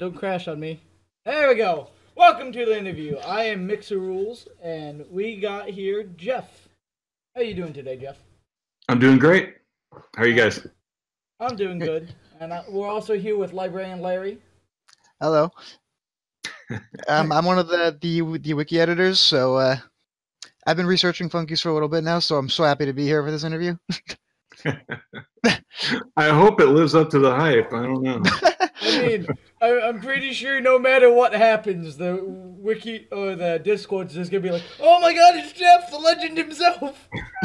Don't crash on me. There we go. Welcome to the interview. I am Mixer Rules, and we got here Jeff. How you doing today, Jeff? I'm doing great. How are you guys? I'm doing good, and I, we're also here with librarian Larry. Hello. um, I'm one of the, the the wiki editors, so uh, I've been researching funkeys for a little bit now. So I'm so happy to be here for this interview. I hope it lives up to the hype. I don't know. I mean, I, I'm pretty sure no matter what happens, the wiki or the Discord's just gonna be like, "Oh my God, it's Jeff, the legend himself."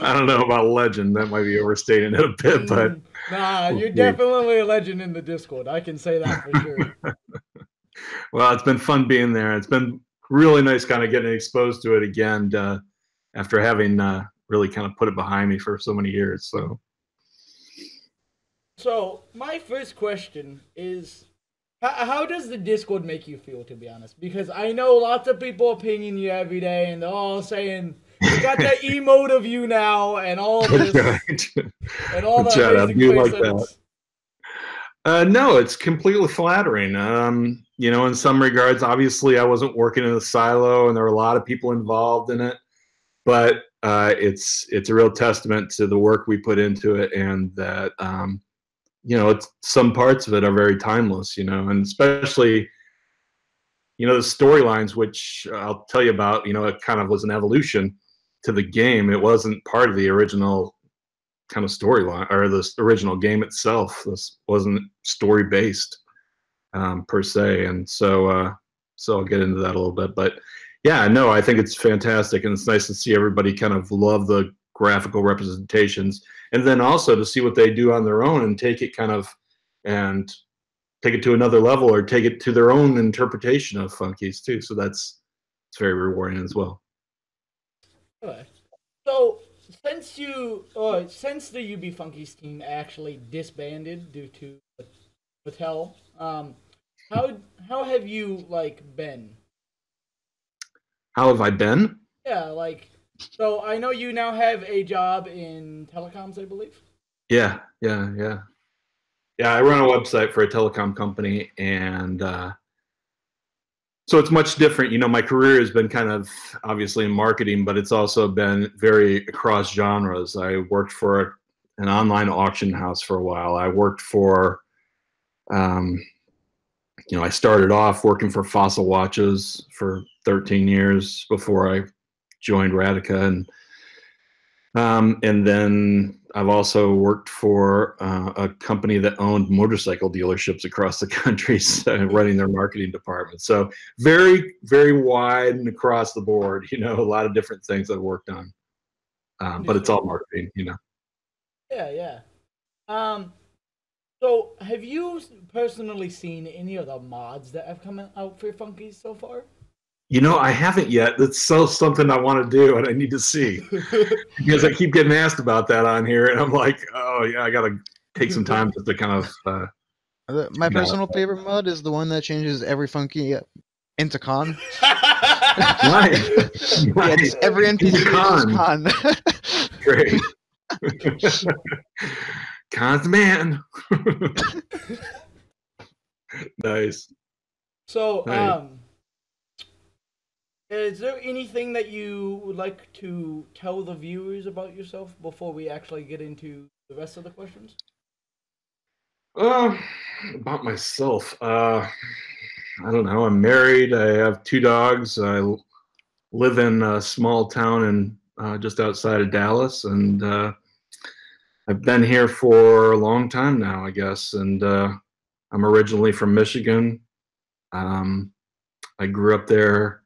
I don't know about legend. That might be overstating it a bit, but Mm, nah, you're definitely a legend in the Discord. I can say that for sure. well, it's been fun being there. It's been really nice kind of getting exposed to it again uh, after having uh, really kind of put it behind me for so many years. So, So my first question is, how, how does the Discord make you feel? To be honest, because I know lots of people are pinging you every day, and they're all saying you got that emote of you now, and all this, and all the Chad, I do like persons. Uh, no, it's completely flattering. Um, you know, in some regards, obviously, I wasn't working in a silo, and there were a lot of people involved in it. But uh, it's it's a real testament to the work we put into it, and that um, you know, it's some parts of it are very timeless. You know, and especially you know the storylines, which I'll tell you about. You know, it kind of was an evolution to the game. It wasn't part of the original kind of storyline or the original game itself. This wasn't story based um, per se, and so uh, so I'll get into that a little bit. But yeah, no, I think it's fantastic, and it's nice to see everybody kind of love the graphical representations, and then also to see what they do on their own and take it kind of and take it to another level or take it to their own interpretation of funkeys too. So that's it's very rewarding as well. Okay. So since you, or since the UB Funkeys team actually disbanded due to Mattel, um, how how have you like been? How have I been? Yeah, like so I know you now have a job in telecoms, I believe. Yeah, yeah, yeah. Yeah, I run a website for a telecom company and uh so it's much different. You know, my career has been kind of obviously in marketing, but it's also been very across genres. I worked for an online auction house for a while. I worked for um you know, I started off working for Fossil Watches for 13 years before I joined Radica and um, and then I've also worked for uh, a company that owned motorcycle dealerships across the country, so running their marketing department. So very, very wide and across the board. You know, a lot of different things I've worked on, um, but it's all marketing. You know. Yeah, yeah. Um, so have you personally seen any of the mods that have come out for Funkeys so far? You know, I haven't yet. That's so something I want to do, and I need to see because I keep getting asked about that on here, and I'm like, oh yeah, I got to take some time just to kind of. Uh, My No. personal favorite mod is the one that changes every funky uh, into con. nice, Yeah, nice. just every NPC is Con. con. Great. Cons man. nice. So, Right. um, is there anything that you would like to tell the viewers about yourself before we actually get into the rest of the questions? Uh, about myself. Uh, I don't know. I'm married. I have two dogs. I live in a small town in uh, just outside of Dallas, and uh, I've been here for a long time now, I guess. And uh, I'm originally from Michigan. Um, I grew up there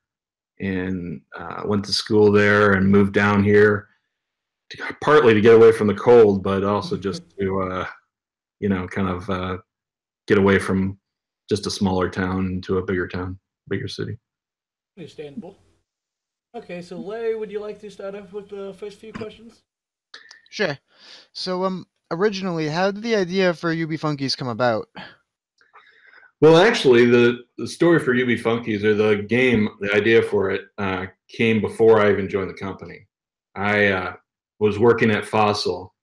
and uh, went to school there and moved down here to, partly to get away from the cold, but also just to uh, you know, kind of uh, get away from just a smaller town to a bigger town, bigger city. Understandable. Okay, so Larry, would you like to start off with the first few questions? Sure. So, um, originally, how did the idea for UB Funkeys come about? Well, actually, the, the story for UB Funkeys or the game, the idea for it uh, came before I even joined the company. I uh, was working at Fossil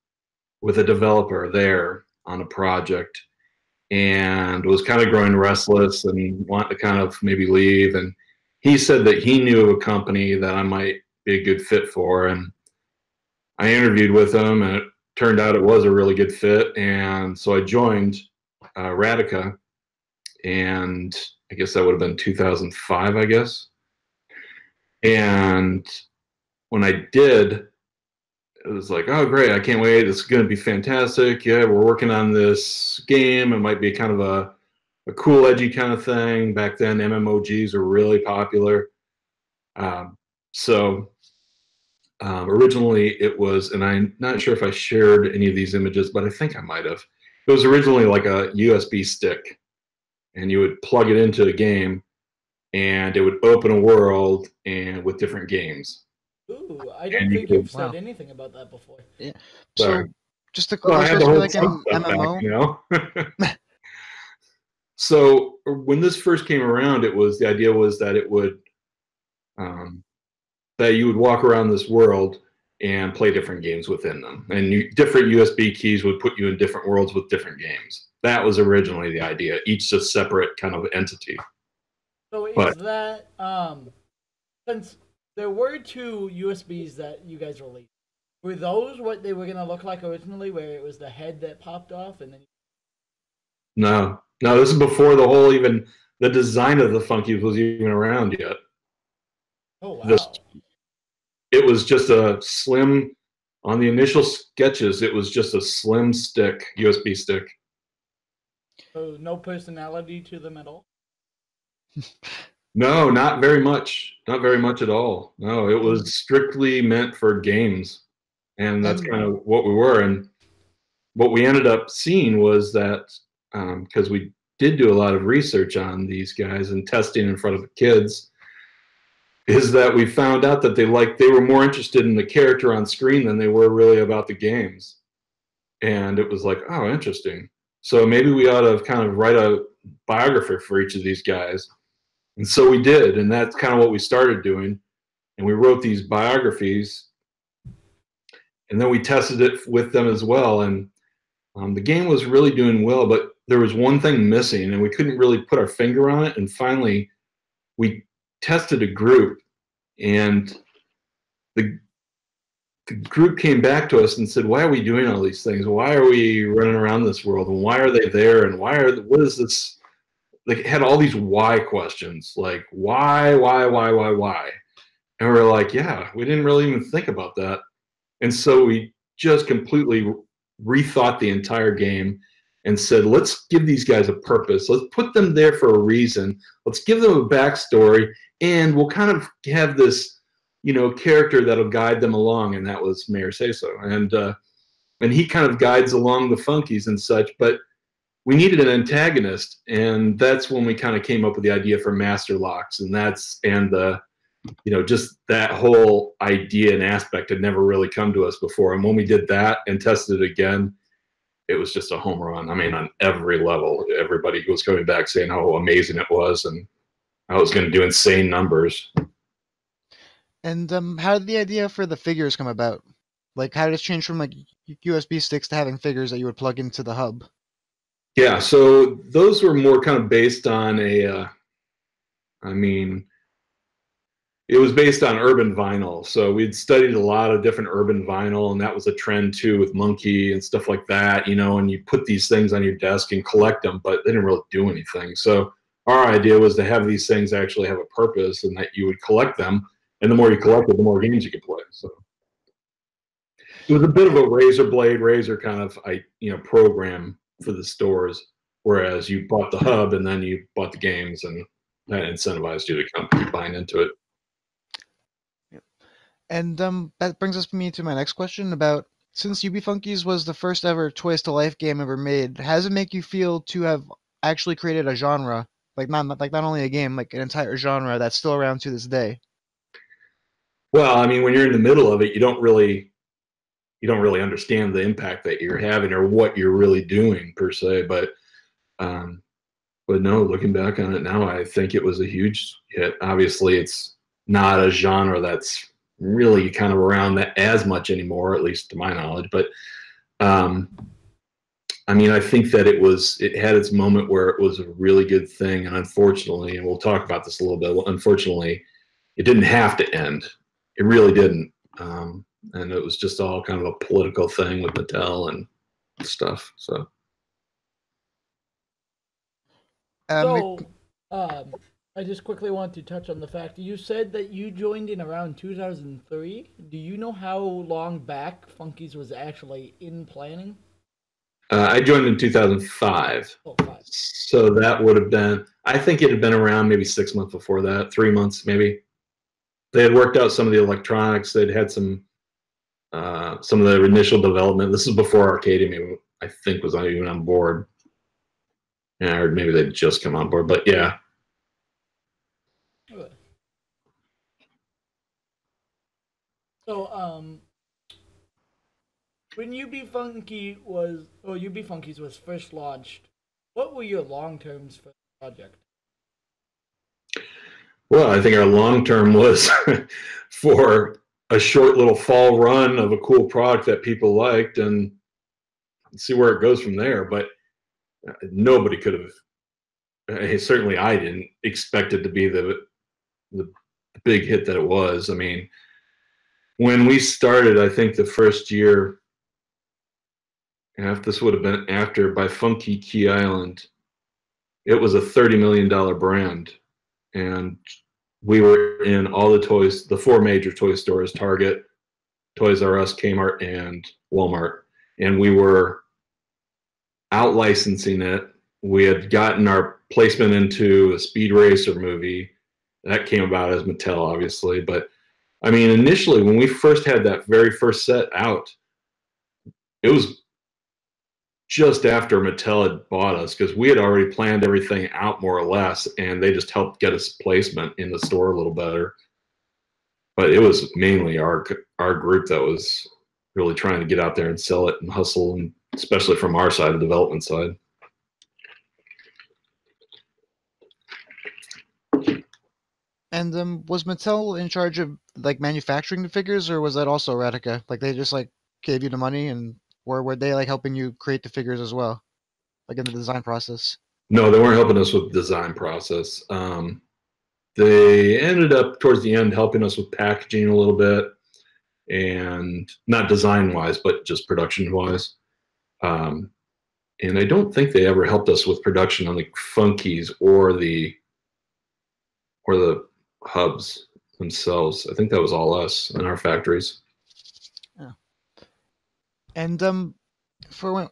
with a developer there on a project, and was kind of growing restless and wanting to kind of maybe leave. And he said that he knew of a company that I might be a good fit for. And I interviewed with him, and it turned out it was a really good fit. And so I joined uh, Radica, and I guess that would have been 2005, I guess. And when I did, it was like, oh, great, I can't wait. It's going to be fantastic. Yeah, we're working on this game. It might be kind of a, a cool, edgy kind of thing. Back then, MMOGs were really popular. Um, so um, originally it was, and I'm not sure if I shared any of these images, but I think I might have. It was originally like a USB stick, and you would plug it into a game, and it would open a world and with different games. Ooh, I don't think you have said wow. anything about that before. Yeah. So, just to clarify, well, like an MMO. Back, you know? so when this first came around, it was the idea was that it would um, that you would walk around this world and play different games within them, and you, different USB keys would put you in different worlds with different games. That was originally the idea. Each a separate kind of entity. So is but, that um since there were two USBs that you guys released. Were those what they were gonna look like originally, where it was the head that popped off and then? No, no. This is before the whole even the design of the Funkeys was even around yet. Oh wow! This, it was just a slim. On the initial sketches, it was just a slim stick, USB stick. So no personality to them at all. No, not very much. Not very much at all. No, it was strictly meant for games. And that's kind of what we were. And what we ended up seeing was that because um, we did do a lot of research on these guys and testing in front of the kids, is that we found out that they like they were more interested in the character on screen than they were really about the games. And it was like, oh, interesting. So maybe we ought to kind of write a biography for each of these guys and so we did, and that's kind of what we started doing. And we wrote these biographies, and then we tested it with them as well. And um, the game was really doing well, but there was one thing missing, and we couldn't really put our finger on it. And finally, we tested a group, and the the group came back to us and said, "Why are we doing all these things? Why are we running around this world? And why are they there? And why are what is this like had all these why questions, like why, why, why, why, why, and we are like, yeah, we didn't really even think about that, and so we just completely rethought the entire game and said, let's give these guys a purpose. Let's put them there for a reason. Let's give them a backstory, and we'll kind of have this, you know, character that'll guide them along. And that was Mayor Say So, and uh, and he kind of guides along the Funkeys and such. But we needed an antagonist, and that's when we kind of came up with the idea for Master Lox, and that's and the you know just that whole idea and aspect had never really come to us before. And when we did that and tested it again, it was just a home run. I mean, on every level, everybody was coming back saying how amazing it was, and I was going to do insane numbers. And um, how did the idea for the figures come about? Like, how did it change from like USB sticks to having figures that you would plug into the hub? Yeah, so those were more kind of based on a, uh, I mean, it was based on urban vinyl. So we'd studied a lot of different urban vinyl, and that was a trend too with Monkey and stuff like that, you know, and you put these things on your desk and collect them, but they didn't really do anything. So our idea was to have these things actually have a purpose and that you would collect them. And the more you collected, the more games you could play. So it was a bit of a razor blade, razor kind of, I you know, program for the stores, whereas you bought the hub and then you bought the games, and that incentivized you to come buying into it. Yep. And um, that brings us me to my next question about since UB Funkeys was the first ever Toys to Life game ever made, how does it make you feel to have actually created a genre, like not like not only a game, like an entire genre that's still around to this day? Well, I mean, when you're in the middle of it, you don't really you don't really understand the impact that you're having or what you're really doing per se. But um, but no, looking back on it now, I think it was a huge hit. Obviously, it's not a genre that's really kind of around that as much anymore, at least to my knowledge. But um, I mean, I think that it was it had its moment where it was a really good thing, and unfortunately, and we'll talk about this a little bit. Unfortunately, it didn't have to end. It really didn't, um, and it was just all kind of a political thing with Mattel and stuff. So, Um, So, um, I just quickly want to touch on the fact you said that you joined in around 2003. Do you know how long back Funkeys was actually in planning? uh, I joined in 2005. Oh, five. So that would have been, I think it had been around maybe six months before that, three months maybe. They had worked out some of the electronics. They'd had some, uh, some of the initial development. This is before Arkadium, I think, was not even on board. Yeah, or maybe they'd just come on board. But yeah, So, um, when UB Funky was, or UB Funkeys was first launched, what were your long terms for the project? Well, I think our long term was for a short little fall run of a cool product that people liked and see where it goes from there. But uh, nobody could have, certainly I didn't expect it to be the the big hit that it was. I mean, when we started, I think the first year, after this would have been after by Funky Key Island, it was a thirty million dollar brand, and we were in all the toys, the four major toy stores: Target, Toys R Us, Kmart, and Walmart, and we were out licensing it. We had gotten our placement into a Speed Racer movie that came about as Mattel, obviously. But I mean, initially, when we first had that very first set out, it was just after Mattel had bought us because we had already planned everything out more or less, and they just helped get us placement in the store a little better. But it was mainly our our group that was really trying to get out there and sell it and hustle, and especially from our side, the development side. and um, was Mattel in charge of like manufacturing the figures, or was that also Radica? Like they just like gave you the money, and or were they like helping you create the figures as well, like in the design process? No, they weren't helping us with the design process. Um, they ended up towards the end helping us with packaging a little bit, and not design wise, but just production wise. Um, and I don't think they ever helped us with production on the Funkeys or the or the hubs themselves. I think that was all us in our factories. And um, for when,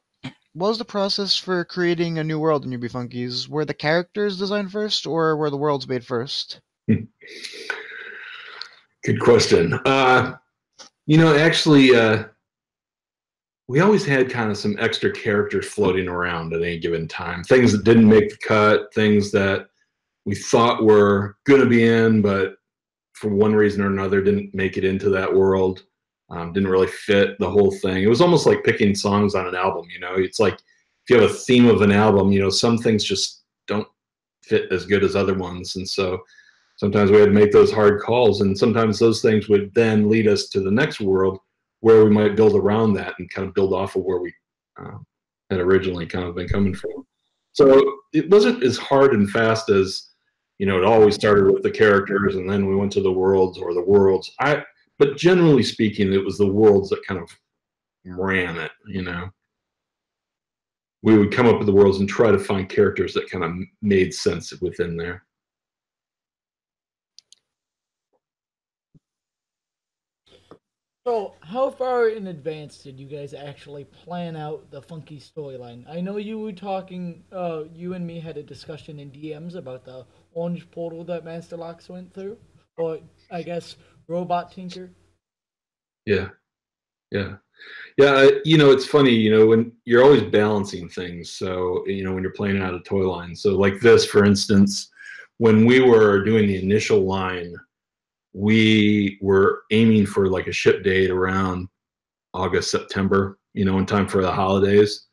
what was the process for creating a new world in UB Funkeys? Were the characters designed first, or were the worlds made first? Good question. Uh, you know, actually, uh, we always had kind of some extra characters floating around at any given time. Things that didn't make the cut, things that we thought were going to be in, but for one reason or another didn't make it into that world. Um, didn't really fit the whole thing. It was almost like picking songs on an album. You know, it's like if you have a theme of an album, you know, some things just don't fit as good as other ones, and so sometimes we had to make those hard calls, and sometimes those things would then lead us to the next world where we might build around that and kind of build off of where we uh, had originally kind of been coming from. So it wasn't as hard and fast as you know. It always started with the characters, and then we went to the worlds or the worlds. I but generally speaking, it was the worlds that kind of ran it. You know, we would come up with the worlds and try to find characters that kind of made sense within there. So, how far in advance did you guys actually plan out the funky storyline? I know you were talking, uh, you and me had a discussion in DMs about the orange portal that Master Lox went through, or I guess Robot Tinker. Yeah, yeah, yeah. uh, You know, it's funny. You know, when you're always balancing things. So you know, when you're playing out a toy line. So like this, for instance, when we were doing the initial line, we were aiming for like a ship date around August, September. You know, in time for the holidays.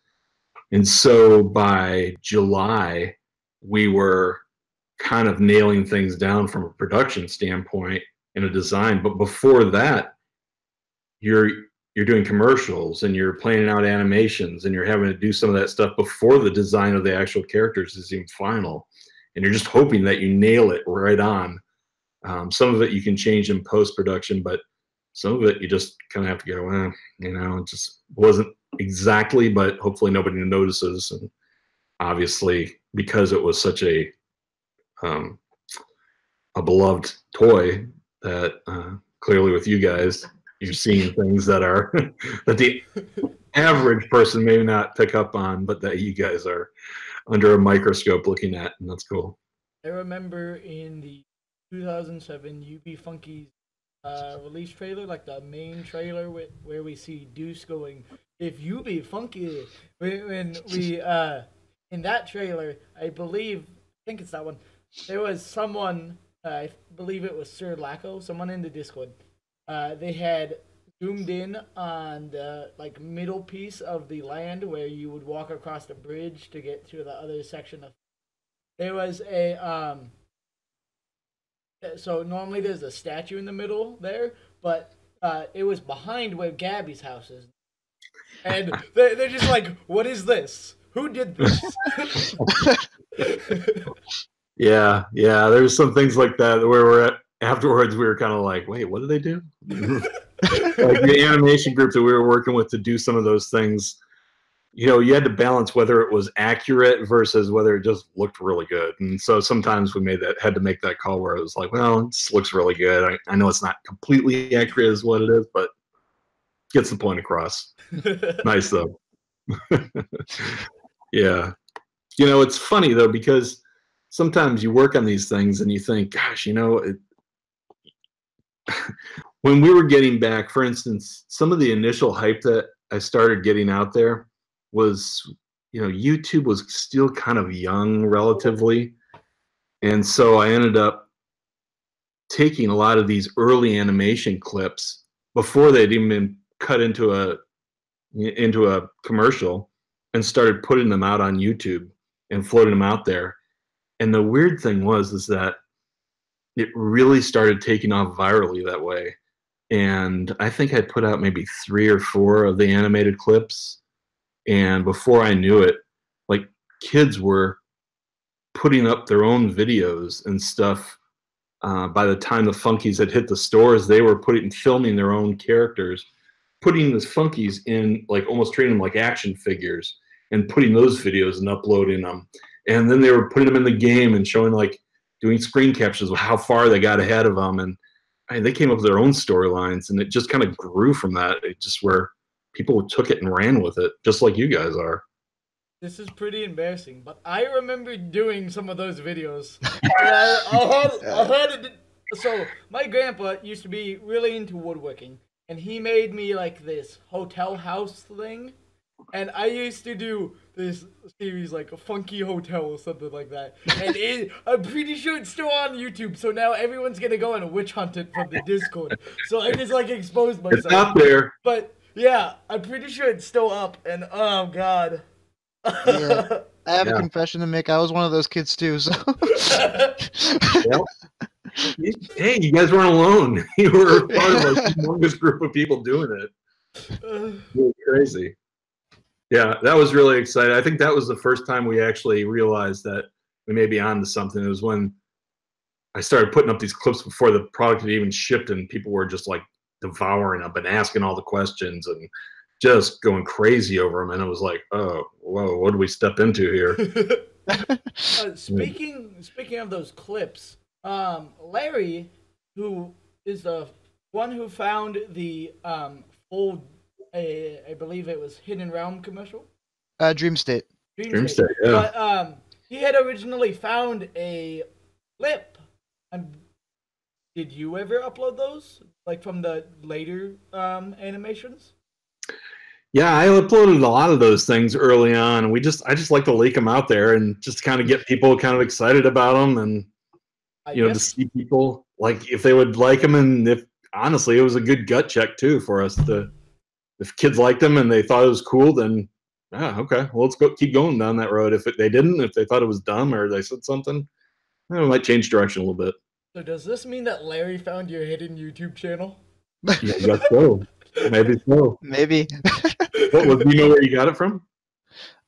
And so by July, we were kind of nailing things down from a production standpoint and a design. But before that, you're you're doing commercials and you're planning out animations and you're having to do some of that stuff before the design of the actual characters is even final and you're just hoping that you nail it right on um, some of it you can change in post production but some of it you just kind of have to go eh, you know it just wasn't exactly but hopefully nobody notices and obviously because it was such a um, a beloved toy that uh, clearly with you guys you're seeing things that are that the average person may not pick up on, but that you guys are under a microscope looking at, and that's cool. I remember in the 2007 UB Funky's uh, release trailer, like the main trailer with, where we see Deuce going, "If you be funky," when, we uh, in that trailer, I believe, I think it's that one. There was someone, I believe it was Sir Laco, someone in the Discord uh, they had zoomed in on the like middle piece of the land where you would walk across the bridge to get to the other section of. There was a um. So normally there's a statue in the middle there, but uh, it was behind where Gabby's house is, and they're, they're just like, "What is this? Who did this?" yeah, yeah. There's some things like that where we're at afterwards we were kind of like, wait, what did they do? like the animation group that we were working with to do some of those things, you know, you had to balance whether it was accurate versus whether it just looked really good. And so sometimes we made that had to make that call where it was like, well, this looks really good. I, I know it's not completely accurate as what it is, but gets the point across. nice though. yeah. You know, it's funny though because sometimes you work on these things and you think, gosh, you know, it, when we were getting back, for instance, some of the initial hype that I started getting out there was, you know, YouTube was still kind of young relatively. And so I ended up taking a lot of these early animation clips before they'd even been cut into a into a commercial and started putting them out on YouTube and floating them out there. And the weird thing was is that it really started taking off virally that way. And I think I put out maybe three or four of the animated clips. And before I knew it, like kids were putting up their own videos and stuff. Uh, by the time the Funkeys had hit the stores, they were putting filming their own characters, putting the Funkeys in like almost treating them like action figures and putting those videos and uploading them. And then they were putting them in the game and showing like doing screen captures of how far they got ahead of them, and I mean, they came up with their own storylines, and it just kind of grew from that. It just where people took it and ran with it, just like you guys are. This is pretty embarrassing, but I remember doing some of those videos. I, I, had, I had so my grandpa used to be really into woodworking, and he made me like this hotel house thing and I used to do this series like a funky hotel or something like that. And it, I'm pretty sure it's still on YouTube. So now everyone's gonna go and witch hunt it from the Discord. So I just like exposed myself. It's up there. But yeah, I'm pretty sure it's still up. And oh god. yeah. I have yeah. a confession to make. I was one of those kids too. So. well, hey, you guys weren't alone. You were part of a humongous group of people doing it. Uh. Really crazy. Yeah, that was really exciting. I think that was the first time we actually realized that we may be on to something. It was when I started putting up these clips before the product had even shipped, and people were just like devouring them and asking all the questions and just going crazy over them. And it was like, oh, whoa, what did we step into here? uh, speaking speaking of those clips, um, Larry, who is the one who found the um, full a, I believe it was Hidden Realm commercial. Uh, Dream State. Dream, Dream State. State. yeah. But um, he had originally found a clip. Um, did you ever upload those, like from the later um animations? Yeah, I uploaded a lot of those things early on. We just, I just like to leak them out there and just kind of get people kind of excited about them, and you I know, guess. to see people like if they would like them, and if honestly, it was a good gut check too for us to if kids liked them and they thought it was cool, then yeah, okay, well let's go keep going down that road. If it, they didn't, if they thought it was dumb or they said something, we might change direction a little bit. So does this mean that Larry found your hidden YouTube channel? yeah, so. Maybe so. Maybe. What, was- do you know where you got it from?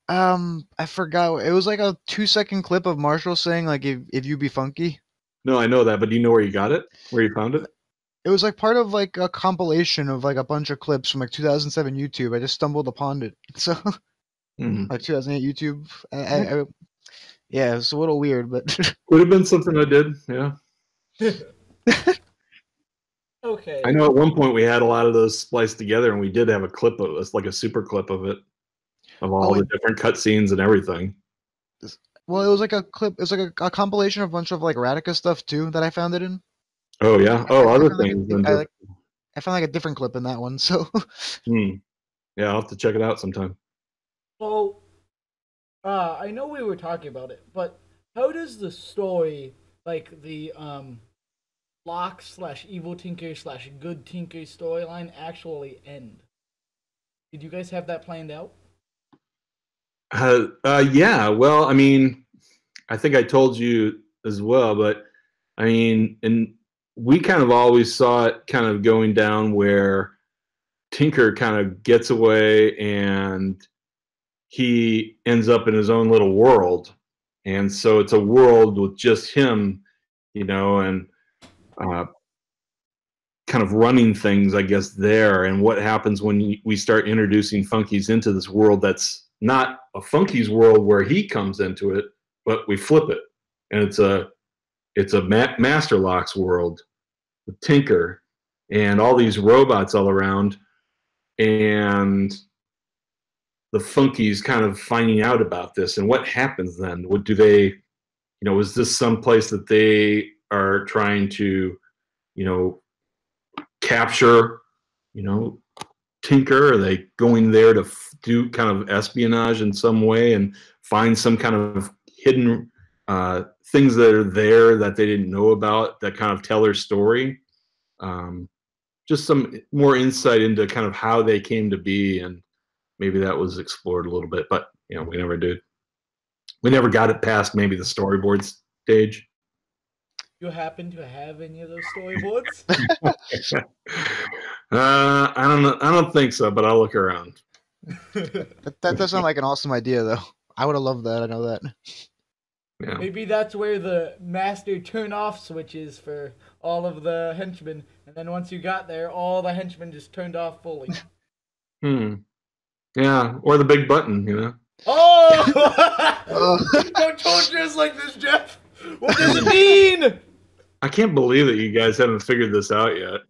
um, I forgot. It was like a two second clip of Marshall saying like if if you be funky. No, I know that, but do you know where you got it? Where you found it? It was like part of like a compilation of like a bunch of clips from like 2007 YouTube. I just stumbled upon it. So Mhm. like 2008 YouTube. I, I, I, yeah, it's a little weird, but would have been something I did. Yeah, okay. I know. At one point we had a lot of those spliced together, and we did have a clip of it, like a super clip of it, of all Oh, the it- different cutscenes and everything. well, it was like a clip. It was like a, a compilation of a bunch of like Radica stuff too that I found it in. Oh yeah. Oh, I other found, like, things. di- than I, like, I found like a different clip in that one. So Hmm. Yeah, I'll have to check it out sometime. Well, uh, I know we were talking about it, but how does the story, like the um, Lock slash Evil Tinker slash Good Tinker storyline, actually end? Did you guys have that planned out? Uh, uh, yeah. Well, I mean, I think I told you as well, but I mean, and we kind of always saw it kind of going down where Tinker kind of gets away and he ends up in his own little world, and so it's a world with just him, you know, and uh, kind of running things, I guess, there. And what happens when we start introducing Funkeys into this world that's not a Funkeys world where he comes into it, but we flip it, and it's a it's a ma- Master Locks world with Tinker and all these robots all around, and the Funkeys kind of finding out about this. And what happens then? What do they, you know, is this some place that they are trying to, you know, capture, you know, Tinker? Are they going there to do kind of espionage in some way and find some kind of hidden uh, things that are there that they didn't know about that kind of tell their story? Um, just some more insight into kind of how they came to be, and maybe that was explored a little bit, but you know, we never did. We never got it past maybe the storyboard stage. You happen to have any of those storyboards? Uh, I don't know. I don't think so, but I'll look around. that, that does sound like an awesome idea, though. I would have loved that. I know that. Yeah. Maybe that's where the master turn off switch is for all of the henchmen, and then once you got there, all the henchmen just turned off fully. Hmm. Yeah, or the big button, you know. Oh! Oh. Don't torture us like this, Jeff. What does it mean? I can't believe that you guys haven't figured this out yet.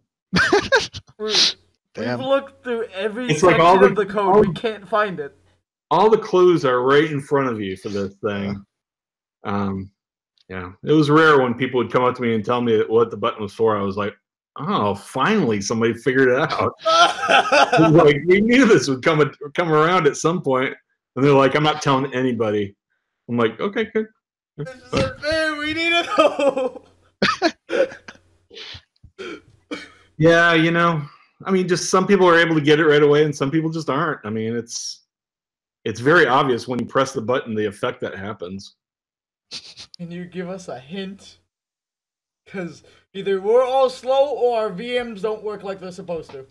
We've looked through every It's section like all the- of the code. all- we can't find it. All the clues are right in front of you for this thing. Um, yeah, it was rare when people would come up to me and tell me what the button was for. I was like, "Oh, finally, somebody figured it out." Like we knew this would come come around at some point. and they're like, "I'm not telling anybody." I'm like, "Okay, good." this isn't fair. We need to know. Yeah, you know, I mean, just some people are able to get it right away, and some people just aren't. I mean, it's it's very obvious when you press the button the effect that happens. Can you give us a hint? Because either we're all slow or our VMs don't work like they're supposed to.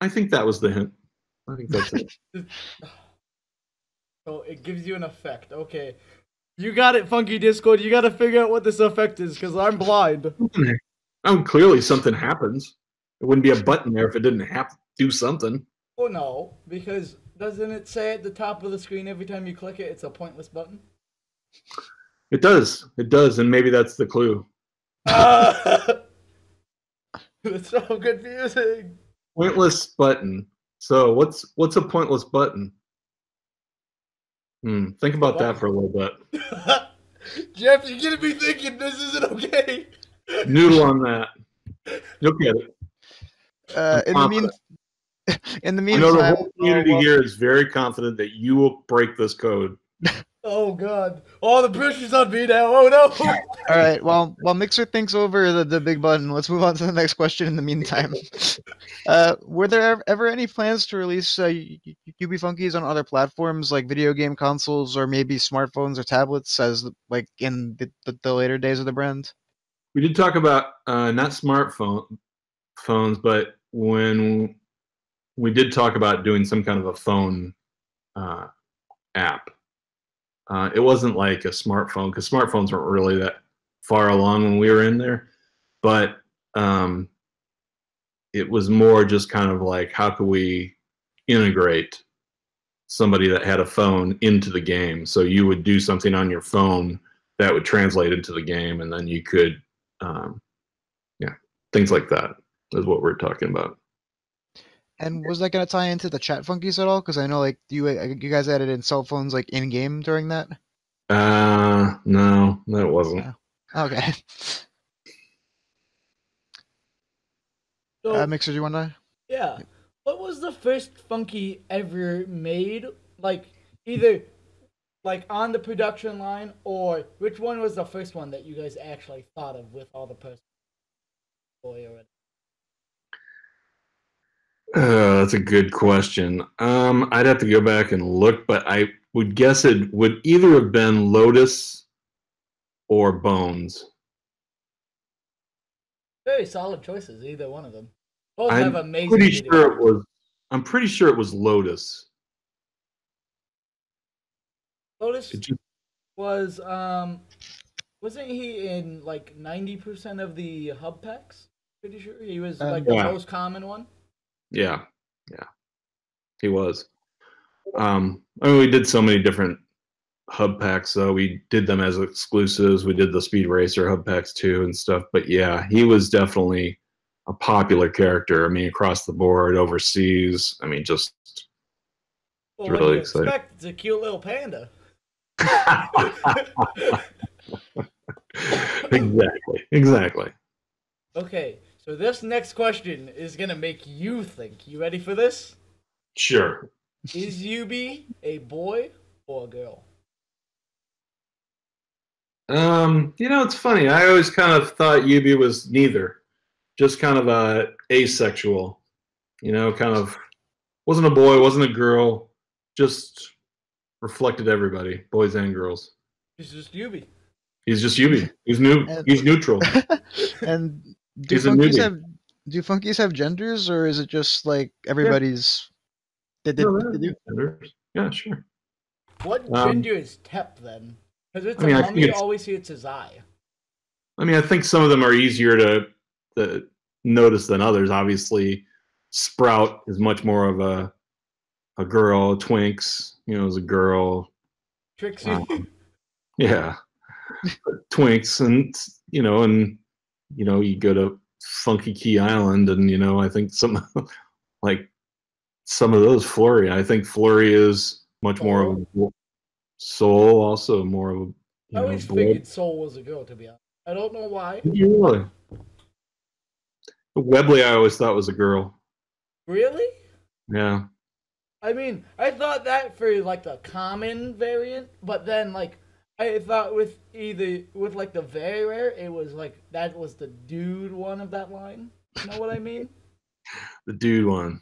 I think that was the hint. I think that's it. So oh, it gives you an effect. Okay. You got it, Funky Discord. You got to figure out what this effect is because I'm blind. oh, clearly something happens. It wouldn't be a button there if it didn't have to do something. Oh no, because doesn't it say at the top of the screen every time you click it, it's a pointless button? It does. It does, and maybe that's the clue. It's so confusing. Pointless button. So what's what's a pointless button? Hmm. Think about that for a little bit. Jeff, you're gonna be thinking this isn't okay. Noodle on that. You'll get it. Uh, in the mean, in the I know the whole community here is very confident that you will break this code. Oh god. All the pressure's on me now. Oh no. all right. Well, while Mixer thinks over the, the big button, let's move on to the next question. In the meantime, uh, were there ever any plans to release uh, y- y- UB Funkeys on other platforms like video game consoles or maybe smartphones or tablets, as like in the, the, the later days of the brand? We did talk about uh, not smartphone phones, but when we did talk about doing some kind of a phone uh, app. Uh, it wasn't like a smartphone because smartphones weren't really that far along when we were in there, but um, it was more just kind of like how could we integrate somebody that had a phone into the game? So you would do something on your phone that would translate into the game and then you could um, yeah things like that is what we're talking about And was that going to tie into the chat funkeys at all? Because I know like you uh, you guys added in cell phones like in game during that. uh no that wasn't Yeah. Okay. So, Uh, Mixer, do you want to? yeah. What was the first funky ever made? Like either like on the production line or which one was the first one that you guys actually thought of with all the person boy or whatever? Uh, that's a good question. Um, I'd have to go back and look, but I would guess it would either have been Lotus or Bones. Very solid choices, either one of them. Both I'm have amazing. Pretty video. sure it was. I'm pretty sure it was Lotus. Lotus It just- was um wasn't he in like 90% of the hub packs pretty sure he was Um, like the Yeah. most common one yeah, yeah, he was. Um, I mean, we did so many different hub packs, though. We did them as exclusives. We did the Speed Racer hub packs too and stuff. But yeah, he was definitely a popular character. I mean, across the board, overseas. I mean, just well, really you exciting. expect it's a cute little panda exactly, exactly. okay so this next question is gonna make you think you ready for this Sure. is Yubi a boy or a girl Um, you know, it's funny. I always kind of thought Yubi was neither, just kind of a asexual. You know, kind of wasn't a boy, wasn't a girl, just reflected everybody, boys and girls. He's just Yubi He's just Yubi. He's new. He's neutral. And do He's funkeys have do funkeys have genders or is it just like everybody's? Did, did, No, did you- genders. Yeah, sure. what Um, gender is Tep then because it's I mean, I a think mummy it's- always see it's his eye I mean, I think some of them are easier to, to notice than others. Obviously, Sprout is much more of a a girl. Twinks, you know, is a girl. Trixie Um, Yeah, Twinks, and you know, and you know, you go to Funky Key Island, and you know, I think some like some of those Flurry. I think Flurry is much more of a soul, also more of a I know, always blood. figured Soul was a girl, to be honest. I don't know why. You really? Webley, I always thought was a girl. Really? Yeah. I mean, I thought that for like the common variant, but then like I thought with either with like the very rare, it was like that was the dude one of that line. You know what I mean? The dude one.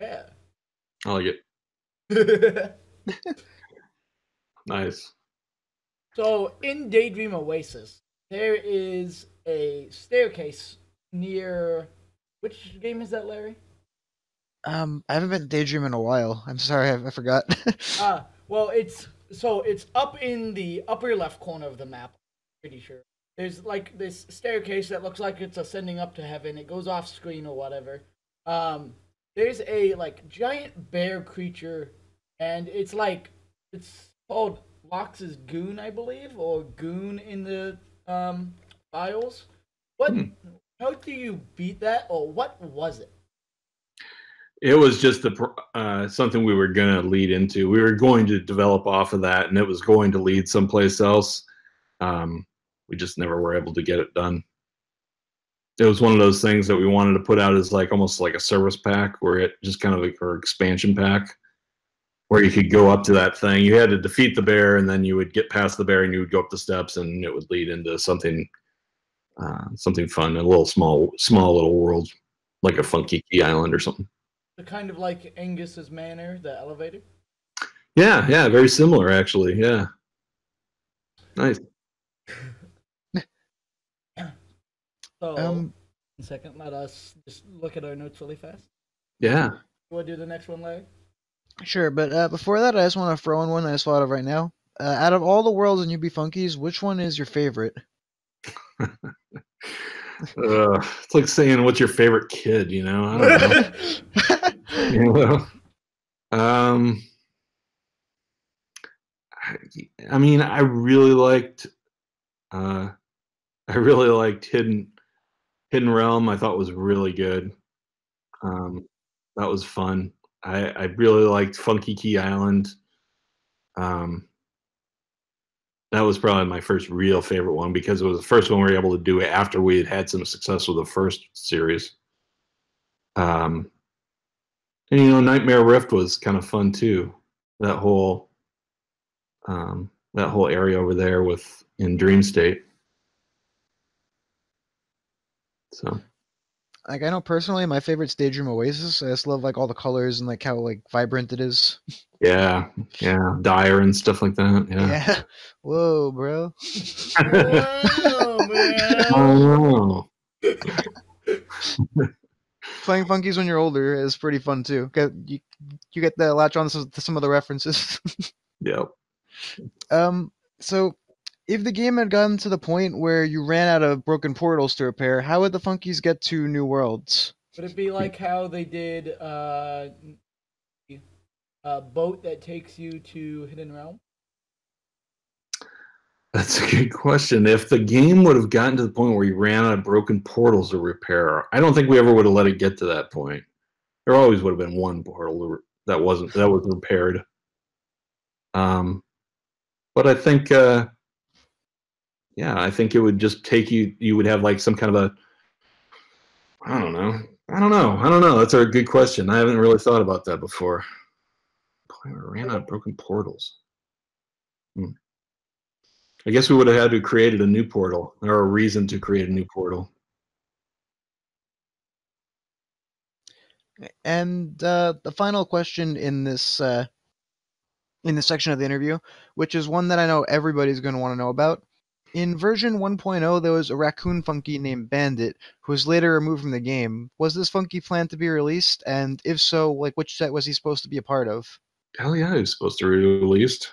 Yeah. I like it. Nice. so in Daydream Oasis, there is a staircase near. Which game is that, Larry? Um, I haven't been to Daydream in a while. I'm sorry, I, I forgot. Ah, well, it's so it's up in the upper left corner of the map. Pretty sure. There's like this staircase that looks like it's ascending up to heaven. It goes off screen or whatever. Um, there's a like giant bear creature, and it's like it's called Lox's Goon, I believe, or Goon in the um files. What? Hmm. How do you beat that, or what was it? It was just the uh, something we were going to lead into. We were going to develop off of that, and it was going to lead someplace else. Um, we just never were able to get it done. It was one of those things that we wanted to put out as like almost like a service pack, where it just kind of like or expansion pack, where you could go up to that thing. You had to defeat the bear, and then you would get past the bear, and you would go up the steps, and it would lead into something, uh, something fun, a little small, small little world, like a funky key island or something. The kind of like Angus's manor, the elevator. Yeah, yeah, very similar actually. Yeah. Nice. So, um, one second, let us just look at our notes really fast. Yeah. You want to do the next one, Larry? Sure, but uh, before that, I just want to throw in one I just thought of right now. Uh, out of all the worlds in UB Funkeys, which one is your favorite? Uh, it's like saying what's your favorite kid, you know? I don't know. you know? Um, I, I mean, I really liked, uh, I really liked Hidden Hidden Realm. I thought was really good. Um, that was fun. I, I really liked Funky Key Island. Um, that was probably my first real favorite one because it was the first one we were able to do after we had had some success with the first series. Um, and you know, Nightmare Rift was kind of fun too. That whole um, that whole area over there with in Dream State. So Like I know personally, my favorite stage room Oasis. I just love like all the colors and like how like vibrant it is. yeah, yeah, Dire and stuff like that. Yeah. Yeah. Whoa, bro. wow, man. Oh, Playing Funkeys when you're older is pretty fun too. Get you you get to latch on to some- to some of the references. yep. um. So, if the game had gotten to the point where you ran out of broken portals to repair, how would the Funkeys get to New Worlds? Would it be like how they did uh, a boat that takes you to Hidden Realm? That's a good question. If the game would have gotten to the point where you ran out of broken portals to repair, I don't think we ever would have let it get to that point. There always would have been one portal that wasn't that was repaired. Um, but I think, uh, yeah, I think it would just take you. You would have like some kind of a, I don't know, I don't know, I don't know. That's a good question. I haven't really thought about that before. Boy, we ran out of broken portals. Hmm. I guess we would have had to created a new portal or a reason to create a new portal. And uh, the final question in this uh, in this section of the interview, which is one that I know everybody's going to want to know about. In version 1.0, there was a raccoon funkey named Bandit, who was later removed from the game. Was this funkey planned to be released? And if so, like which set was he supposed to be a part of? Hell yeah, he was supposed to be released.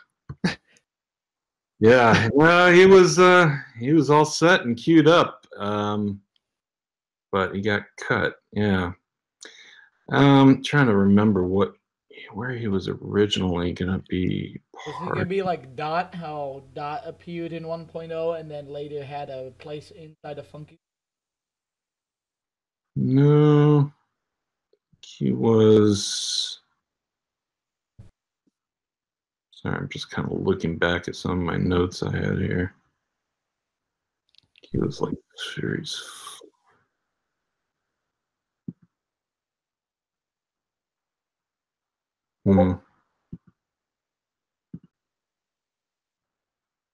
Yeah, well, he was uh, he was all set and queued up, um, but he got cut. Yeah, um, trying to remember what where he was originally gonna be Is it gonna be like Dot? How Dot appeared in 1.0 and then later had a place inside of Funky? No, he was. Sorry, I'm just kind of looking back at some of my notes I had here. He was like series. Hmm.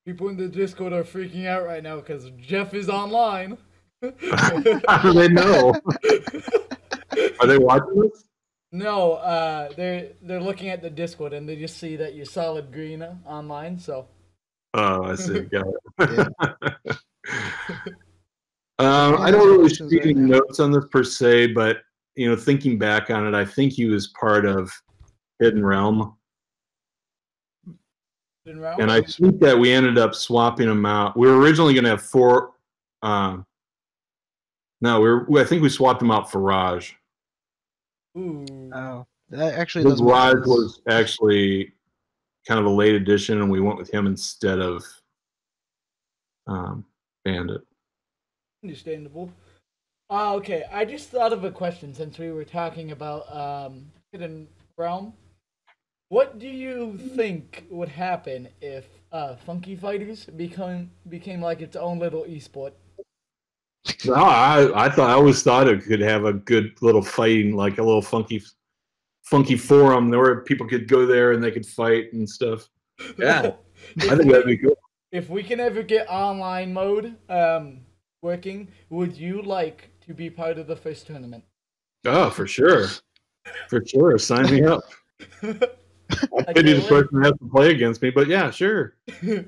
People in the Discord are freaking out right now because Jeff is online. How do they know? Are they watching this? No, uh, they're they're looking at the Discord and they just see that you're solid green online. So Oh, I see. Got it. um, I don't really see any notes on this per se, but you know, thinking back on it, I think he was part of Hidden Realm, Hidden Realm. and I think that we ended up swapping them out. We were originally going to have four. Um, no, we were. I think we swapped them out for Raj. Ooh. Oh, that actually Because does make Raj sense. was actually kind of a late addition, and we went with him instead of um, Bandit. Understandable. Uh, okay, I just thought of a question since we were talking about um, Hidden Realm. What do you think would happen if uh, Funky Fighters become became like its own little esport? No, I I thought I always thought it could have a good little fighting, like a little funky, funky forum where people could go there and they could fight and stuff. Yeah, I think that'd be cool. If we can ever get online mode um, working, would you like to be part of the first tournament? Oh, for sure, for sure. Sign me up. I I could be the person that has to play against me, but yeah, sure.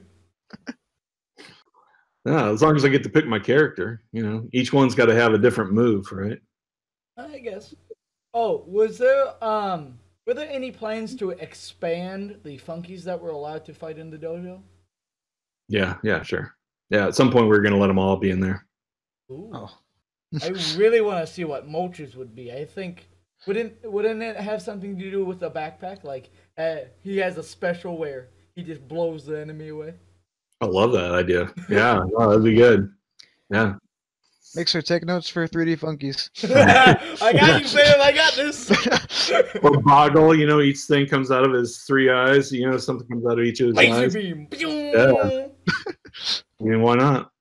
Yeah, as long as I get to pick my character, you know, each one's got to have a different move, right? I guess. Oh, was there um were there any plans to expand the funkeys that were allowed to fight in the dojo? Yeah, yeah, sure. Yeah, at some point we are gonna let them all be in there. Ooh. Oh. I really want to see what Moltres would be. I think wouldn't wouldn't it have something to do with the backpack? Like uh, he has a special where he just blows the enemy away. I love that idea. Yeah, that'd be good. Yeah. Make sure take notes for 3D funkeys. I got you, Sam. I got this. Or Boggle, you know, each thing comes out of his three eyes. You know, something comes out of each of his Laser eyes. beam. Yeah. I mean, why not?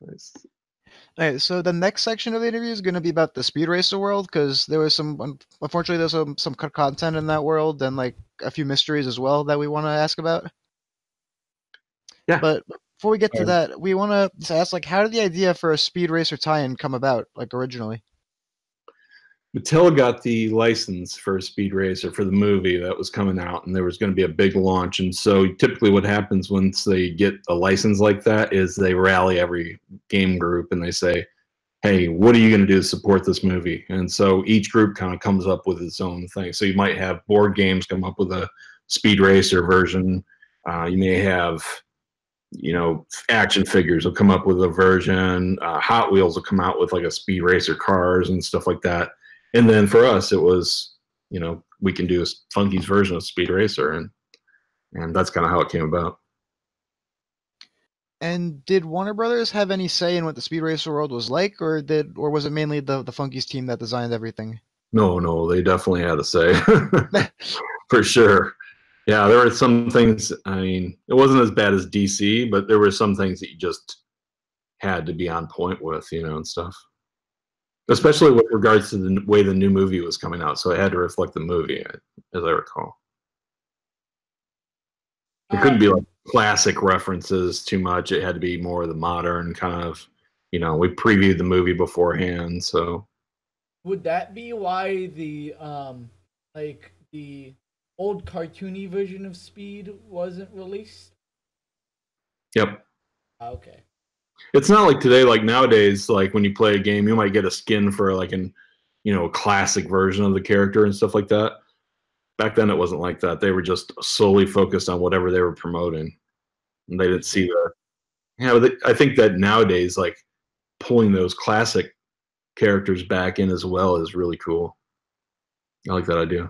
Nice. Alright, so the next section of the interview is going to be about the Speed Racer world because there was some, unfortunately, there's some some content in that world and like a few mysteries as well that we want to ask about. Yeah. But before we get to that, we want to ask like, how did the idea for a Speed Racer tie-in come about, like originally? Mattel got the license for a Speed Racer for the movie that was coming out, and there was going to be a big launch. And so, typically, what happens once they get a license like that is they rally every game group and they say, "Hey, what are you going to do to support this movie?" And so each group kind of comes up with its own thing. So you might have board games come up with a Speed Racer version. Uh, you may have you know, action figures will come up with a version. Uh, Hot Wheels will come out with like a Speed Racer cars and stuff like that. And then for us, it was, you know, we can do a Funkey's version of Speed Racer, and and that's kind of how it came about. And did Warner Brothers have any say in what the Speed Racer world was like, or did, or was it mainly the the Funkeys team that designed everything? No, no, they definitely had a say for sure. Yeah, there were some things. I mean, it wasn't as bad as DC, but there were some things that you just had to be on point with, you know, and stuff. Especially with regards to the way the new movie was coming out, so it had to reflect the movie, as I recall. It couldn't be like classic references too much. It had to be more of the modern kind of, you know, we previewed the movie beforehand, so Would that be why the um like the old cartoony version of Speed wasn't released? yep. Ah, Okay. It's not like today, like nowadays, like when you play a game, you might get a skin for like an, you know, classic version of the character and stuff like that. Back then, it wasn't like that. They were just solely focused on whatever they were promoting, and they didn't see the. Yeah, but they, I think that nowadays, like pulling those classic characters back in as well is really cool. I like that idea.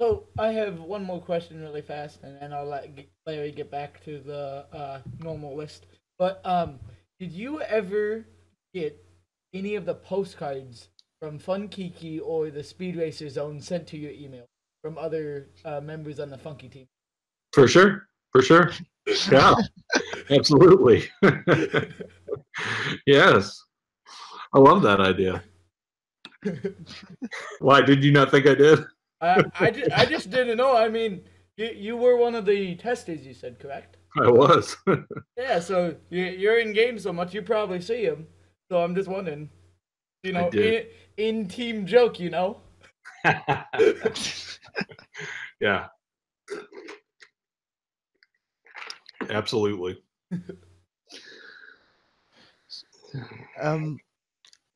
So I have one more question really fast, and then I'll let Larry get back to the uh, normal list. But um, did you ever get any of the postcards from Fun Kiki or the Speed Racer Zone sent to your email from other uh, members on the Funkey team? For sure, for sure. Yeah, absolutely. yes, I love that idea. Why did you not think I did? I, I, ju- I just didn't know. I mean, you, you were one of the testers, you said, correct? I was. Yeah, so you, you're in game so much, you probably see him. So I'm just wondering, you know, in, in team joke, you know? yeah. Absolutely. Um, so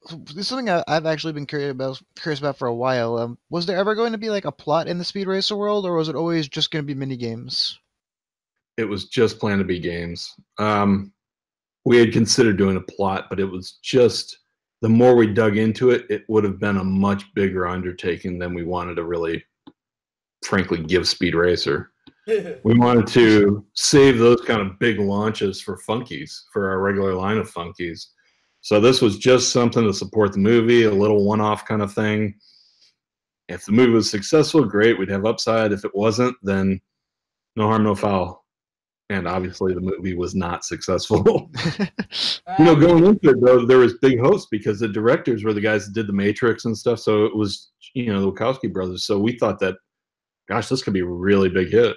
this is something I, I've actually been curious about, curious about for a while. Um, was there ever going to be like a plot in the Speed Racer world, or was it always just going to be mini games? It was just planned to be games. Um, we had considered doing a plot, but it was just the more we dug into it, it would have been a much bigger undertaking than we wanted to really, frankly, give Speed Racer. we wanted to save those kind of big launches for funkeys for our regular line of funkeys so this was just something to support the movie a little one-off kind of thing. If the movie was successful great we'd have upside. If it wasn't then no harm no foul. And obviously the movie was not successful. You know going into it though there was big hopes because the directors were the guys that did the matrix and stuff. So it was you know the wachowski brothers. So we thought that gosh this could be a really big hit.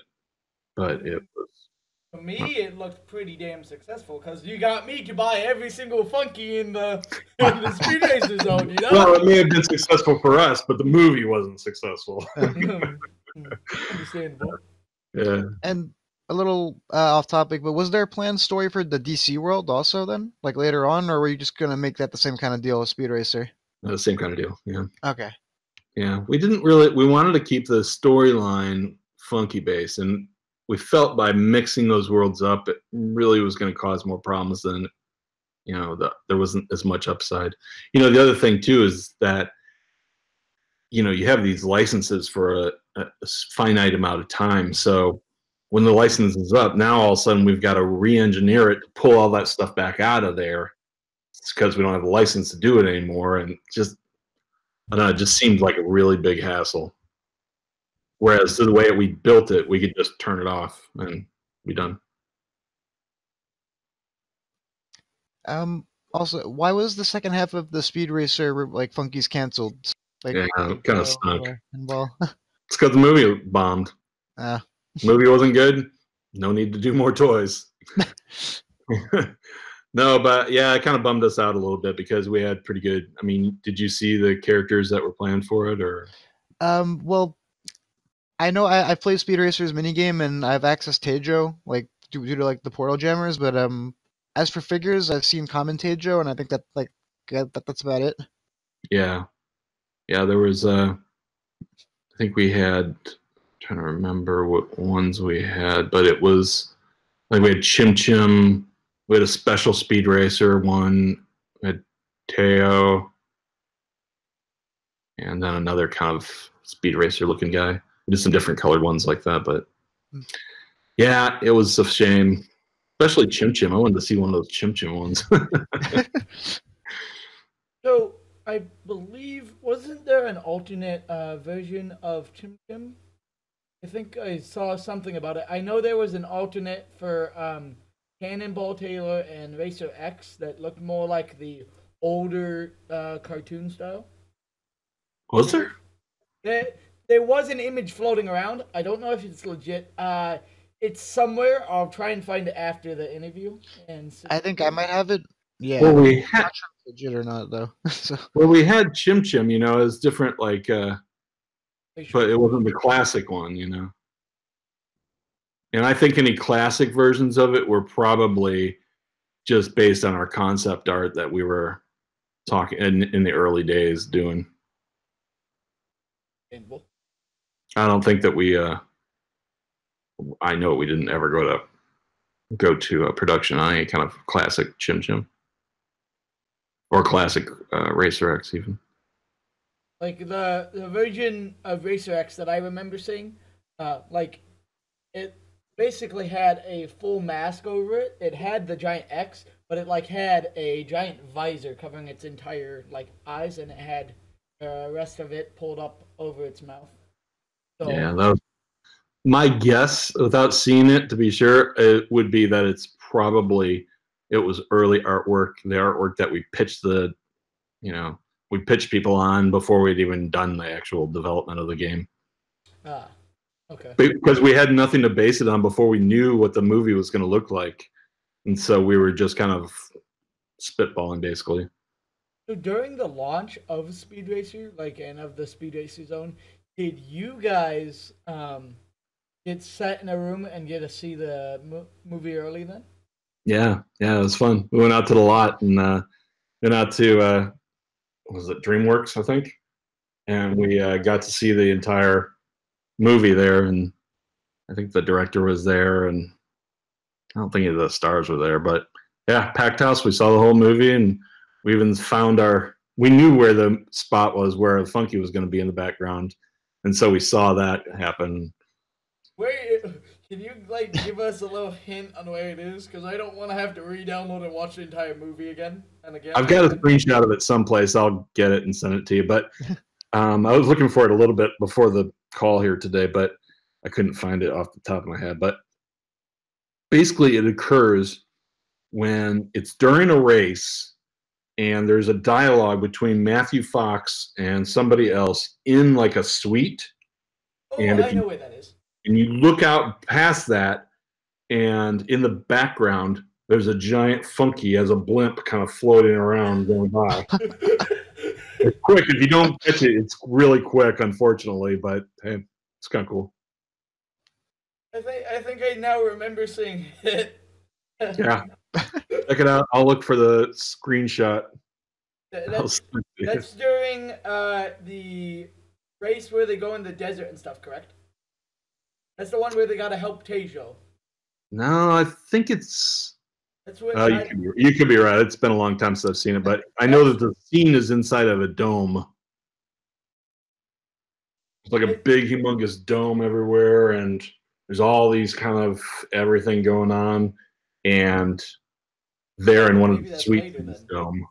But it For me, it looked pretty damn successful because you got me to buy every single funky in the, in the Speed Racer Zone, you know? well it may have been successful for us but the movie wasn't successful Understandable. yeah and a little uh, off topic, but was there a planned story for the DC world also then, like later on, or were you just going to make that the same kind of deal as Speed Racer? Uh, same kind of deal. Yeah. Okay. Yeah. We didn't really. We wanted to keep the storyline funky base, and we felt by mixing those worlds up, it really was going to cause more problems than, you know, the, there wasn't as much upside. You know, the other thing too is that, you know, you have these licenses for a, a finite amount of time, so when the license is up, now all of a sudden we've got to re-engineer it to pull all that stuff back out of there. It's because we don't have a license to do it anymore, and just I don't know, it just seemed like a really big hassle. Whereas the way we built it, we could just turn it off and be done. Um. Also, why was the second half of the Speed Racer like Funkeys canceled? Like, Yeah, kind of stunk. Well, It's because the movie bombed. uh, movie wasn't good. No need to do more toys. no, but yeah, it kind of bummed us out a little bit because we had pretty good. I mean, did you see the characters that were planned for it, or um. Well, I know I, I played Speed Racer's minigame and I've accessed Tejo like due, due to like the Portal Jammers, but um, as for figures, I've seen common Tejo, and I think that like that, that's about it. yeah, yeah, there was. Uh, I think we had. trying to remember what ones we had, but it was like we had Chim Chim. We had a special speed racer one. We had Tejo, and then another kind of speed racer looking guy. We did some different colored ones like that, but Hmm. yeah, it was a shame. Especially Chim Chim. I wanted to see one of those Chim Chim ones. So I believe wasn't there an alternate uh, version of Chim Chim? I think I saw something about it. I know there was an alternate for um, Cannonball Taylor and Racer X that looked more like the older uh, cartoon style. was there? There, there was an image floating around. I don't know if it's legit. Uh, it's somewhere. I'll try and find it after the interview. And I think I might have it. Yeah. Well, we had not sure if legit or not though. so well we had Chim Chim. You know, as different like. uh but it wasn't the classic one, you know. And I think any classic versions of it were probably just based on our concept art that we were talking in, in the early days doing. I don't think that we. uh I know we didn't ever go to go to a production on any kind of classic Chim Chim or classic uh, Racer X even. Like the the version of Racer X that I remember seeing, uh, like it basically had a full mask over it. It had the giant X, but it like had a giant visor covering its entire like eyes, and it had the rest of it pulled up over its mouth. So, Yeah, that was my guess without seeing it to be sure. It would be that it's probably it was early artwork, the artwork that we pitched the, you know, we pitched people on before we'd even done the actual development of the game ah, okay. because we had nothing to base it on before we knew what the movie was going to look like, and so we were just kind of spitballing basically. So during the launch of Speed Racer, like and of the Speed Racer Zone, did you guys um get set in a room and get to see the mo- movie early then? Yeah, yeah, it was fun. We went out to the lot and uh, went out to uh, was it DreamWorks, I think, and we uh, got to see the entire movie there. And I think the director was there, and I don't think any of the stars were there, but yeah, packed house. We saw the whole movie, and we even found our. We knew where the spot was where Funky was going to be in the background, and so we saw that happen. Where can you like give us a little hint on where it is? Because I don't want to have to re-download and watch the entire movie again and again. I've got a screenshot of it someplace. I'll get it and send it to you. But um, I was looking for it a little bit before the call here today, but I couldn't find it off the top of my head. But basically, it occurs when it's during a race and there's a dialogue between Matthew Fox and somebody else in like a suite. Oh, and if I you- know where that is. And you look out past that, and in the background, there's a giant funky as a blimp kind of floating around going by. it's quick. If you don't catch it, it's really quick, unfortunately. But hey, it's kind of cool. I think I think I now remember seeing it. Yeah, check it out. I'll look for the screenshot. That's, that's during uh, the race where they go in the desert and stuff, correct? That's the one where they gotta help Tejo. No, I think it's. That's where Uh, you, could be, you could be right. It's been a long time since I've seen it, but I know that the scene is inside of a dome. It's like a big, humongous dome everywhere, and there's all these kind of everything going on, and they're in one of the that's suites in this then. dome.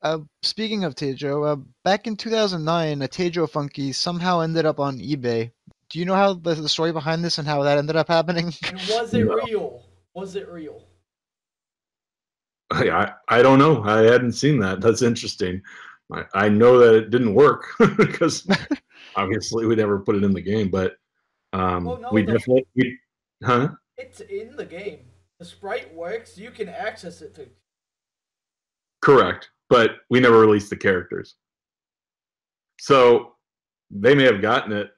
Uh, speaking of Tejo, uh, back in 2009, a Tejo Funkey somehow ended up on eBay. Do you know how the, the story behind this and how that ended up happening? and was it No. real? Was it real? I, I I don't know. I hadn't seen that. That's interesting. I, I know that it didn't work because obviously we never put it in the game, but um, Oh, no, we definitely, we, huh? It's in the game. The sprite works. You can access it to. Correct, but we never released the characters. So they may have gotten it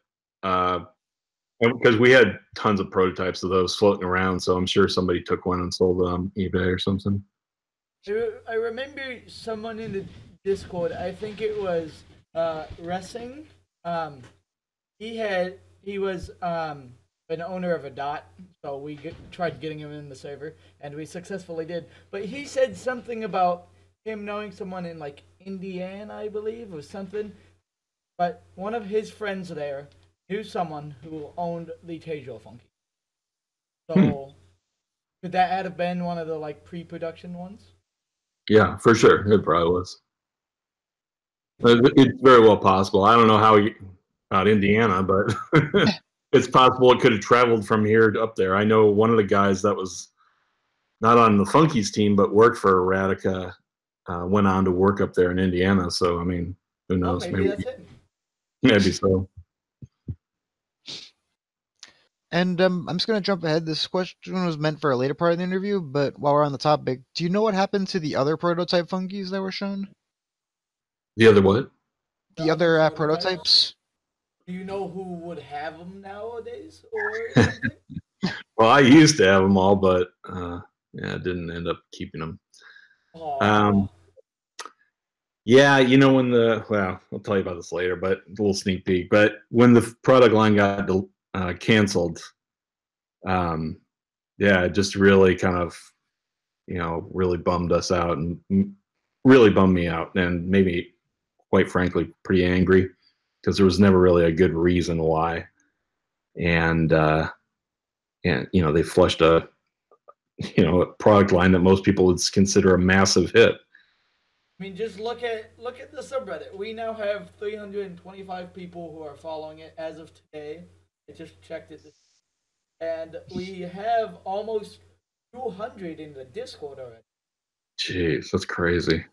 because we had tons of prototypes of those floating around. So I'm sure somebody took one and sold it on eBay or something. I re- I remember someone in the Discord. I think it was uh, Ressing. Um, he had he was um, an owner of a dot, so we get, tried getting him in the server, and we successfully did. But he said something about him knowing someone in like Indiana, I believe, or something. But one of his friends there knew someone who owned the Tejo Funkey. So hmm. could that have been one of the like pre-production ones? Yeah, for sure. It probably was. It's very well possible. I don't know how you, about Indiana, but it's possible it could have traveled from here to up there. I know one of the guys that was not on the Funkeys team, but worked for Radica, uh, went on to work up there in Indiana. So, I mean, who Oh, knows? maybe maybe, that's it. maybe so. And um, I'm just gonna jump ahead. This question was meant for a later part of the interview, but while we're on the topic, do you know what happened to the other prototype Funkeys that were shown? The other what? The The other uh, other prototypes? Do you know who would have them nowadays? Or? Well, I used to have them all, but uh, yeah, I didn't end up keeping them. Um, Yeah, you know when the well, I'll tell you about this later, but a little sneak peek. But when the product line got uh, canceled, um, yeah, it just really kind of, you know, really bummed us out and really bummed me out, and maybe, quite frankly, pretty angry because there was never really a good reason why, and uh, and you know they flushed a, you know, a product line that most people would consider a massive hit. I mean, just look at look at the subreddit. We now have 325 people who are following it as of today. I just checked it, and we have almost 200 in the Discord already. Jeez, that's crazy.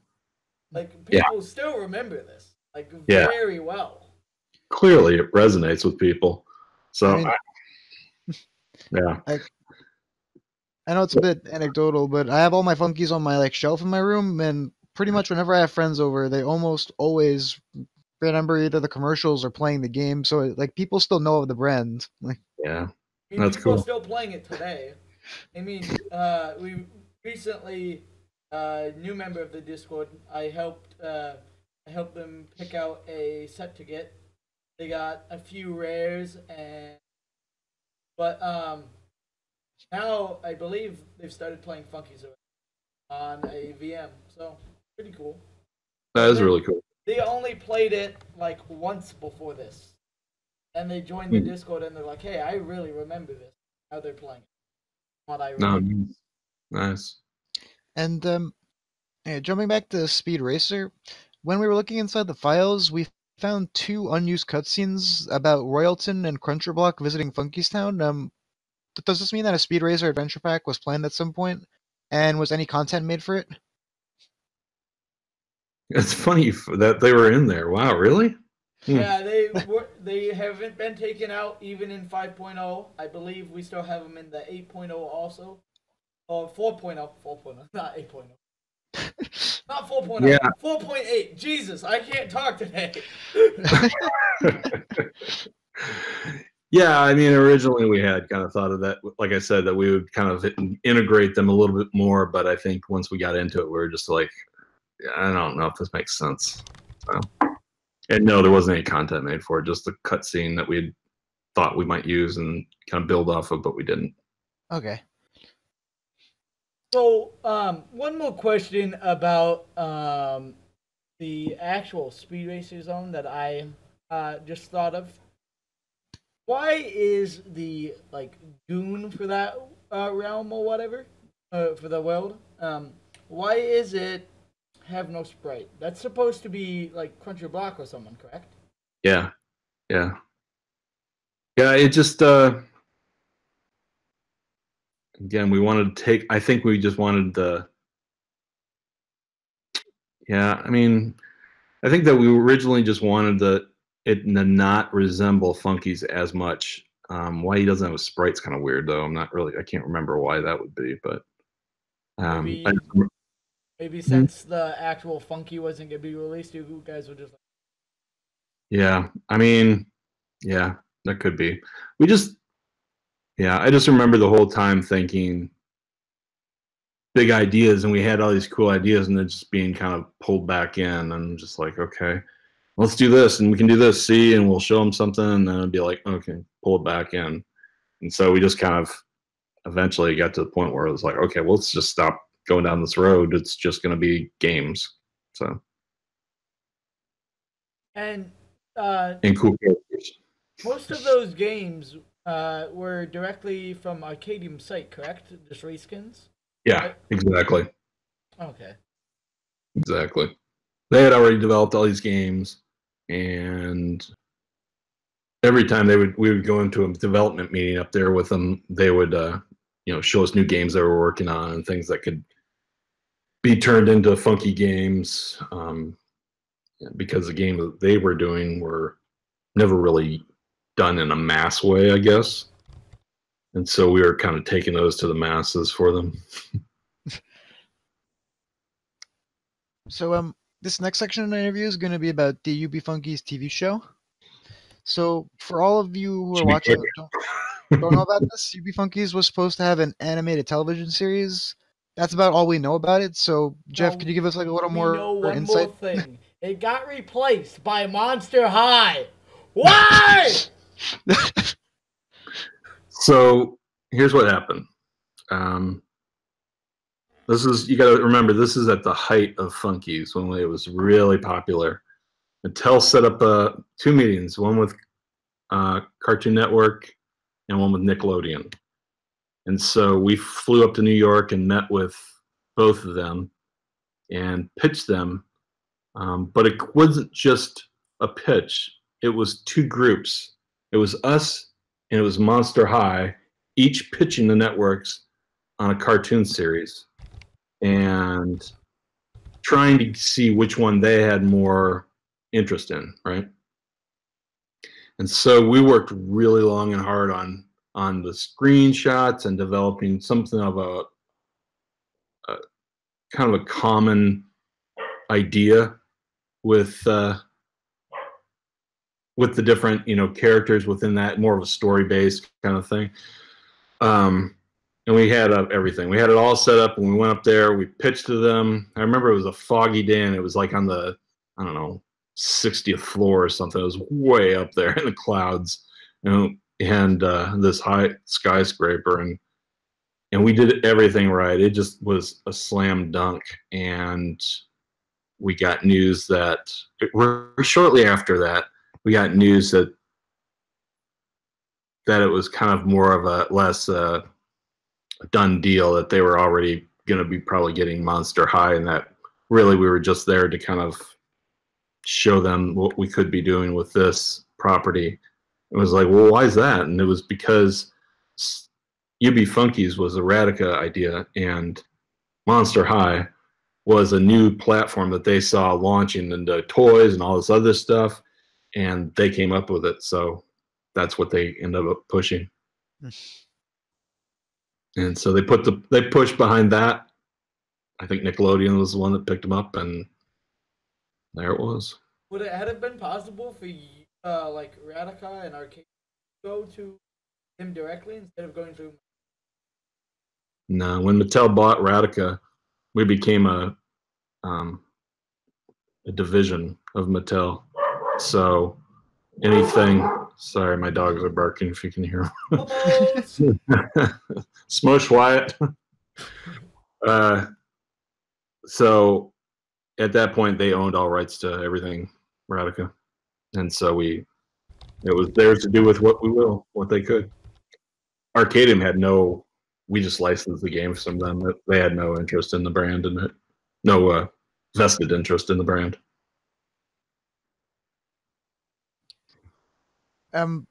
Like Yeah. people still remember this, like Yeah. very well. Clearly, it resonates with people. So, I mean- I- yeah, I know it's a bit anecdotal, but I have all my Funkeys on my like shelf in my room, and pretty much whenever I have friends over, they almost always remember either the commercials or playing the game. So like people still know of the brand. Like yeah, I mean, That's people are cool. still playing it today. I mean, uh, we recently, uh, new member of the Discord, I helped, uh, I helped them pick out a set to get. They got a few rares and, but um, now I believe they've started playing Funkeys on a VM. So pretty cool. that is really cool. They only played it like once before this. And they joined the Hmm. Discord and they're like, hey, I really remember this. How they're playing it. What I No, remember. nice. And um, yeah, jumping back to Speed Racer, when we were looking inside the files, we found two unused cutscenes about Royalton and Cruncherblock visiting Funkeystown. Um, th- does this mean that a Speed Racer adventure pack was planned at some point? And was any content made for it? It's funny that they were in there. Wow, really? Hmm. Yeah, they were, they haven't been taken out even in 5.0. I believe we still have them in the 8.0 also. Or 4.0. 4.0, not 8.0. Not 4.0. Yeah. 4.8. Jesus, I can't talk today. yeah, I mean, originally we had kind of thought of that, like I said, that we would kind of integrate them a little bit more. But I think once we got into it, we were just like, I don't know if this makes sense. So, and no, there wasn't any content made for it. Just the cutscene that we had thought we might use and kind of build off of, but we didn't. Okay. So, um, one more question about um, the actual Speed Racer zone that I uh, just thought of. Why is the like goon for that uh, realm or whatever uh, for the world? Um, why is it have no sprite? That's supposed to be like Cruncher Block or someone, correct? Yeah, yeah, yeah. It just uh, again, we wanted to take. I think we just wanted the. Yeah, I mean, I think that we originally just wanted the it to not resemble Funkey's as much. Um, why he doesn't have a sprite's kind of weird though. I'm not really. I can't remember why that would be, but um, Maybe- I Maybe since the actual Funky wasn't gonna be released, you guys were just Yeah, I mean, yeah, that could be. We just, yeah, I just remember the whole time thinking big ideas, and we had all these cool ideas, and then just being kind of pulled back in, and just like, okay, let's do this, and we can do this, see, and we'll show them something, and then it'd be like, okay, pull it back in, and so we just kind of eventually got to the point where it was like, okay, well, let's just stop going down this road. It's just going to be games, so and uh, and cool characters. most of those games uh, were directly from Arkadium site, correct? The Just reskins. Yeah, exactly. Okay. Exactly. They had already developed all these games, and every time they would we would go into a development meeting up there with them, they would uh, you know show us new games they were working on and things that could be turned into funky games. Um, because the game that they were doing were never really done in a mass way, I guess. And so we were kind of taking those to the masses for them. So um, this next section of the interview is going to be about the UB Funkeys TV show. So for all of you who are Should watching, don't, don't know about this, UB Funkeys was supposed to have an animated television series. That's about all we know about it. So Jeff, No, could you give us like a little more know one insight? more thing. it got replaced by Monster High. Why? So here's what happened. Um, this is you got to remember this is at the height of Funkeys when it was really popular. Mattel set up uh, two meetings, one with uh, Cartoon Network and one with Nickelodeon. And so we flew up to New York and met with both of them and pitched them. Um, but it wasn't just a pitch; it was two groups. It was us and it was Monster High, each pitching the networks on a cartoon series and trying to see which one they had more interest in, right? And so we worked really long and hard on on the screenshots and developing something of a, a kind of a common idea with uh, with the different you know characters within that more of a story based kind of thing. Um and we had uh, everything. We had it all set up. And we went up there we pitched to them. I remember it was a foggy day and it was like on the i don't know 60th floor or something. It was way up there in the clouds. You know, and uh, this high skyscraper and and we did everything right. It just was a slam dunk. And we got news that shortly after that we got news that that it was kind of more of a less uh, done deal that they were already going to be probably getting Monster High, and that really we were just there to kind of show them what we could be doing with this property. It was like, well, why is that? And it was because UB Funkeys was a Radica idea, and Monster High was a new platform that they saw launching into toys and all this other stuff and they came up with it. So that's what they ended up pushing. and so they put the they pushed behind that. I think Nickelodeon was the one that picked them up, and there it was. Would it had it been possible for uh, like Radica and Arcade to go to him directly instead of going through? No, when Mattel bought Radica, we became a um, a division of Mattel. So anything. Sorry, my dogs are barking. If you can hear them. Smush Wyatt. uh, so at that point, they owned all rights to everything Radica, and so we it was theirs to do with what we will, what they could. Arkadium had no. We just licensed the game from them. They had no interest in the brand and no uh, vested interest in the brand. Um,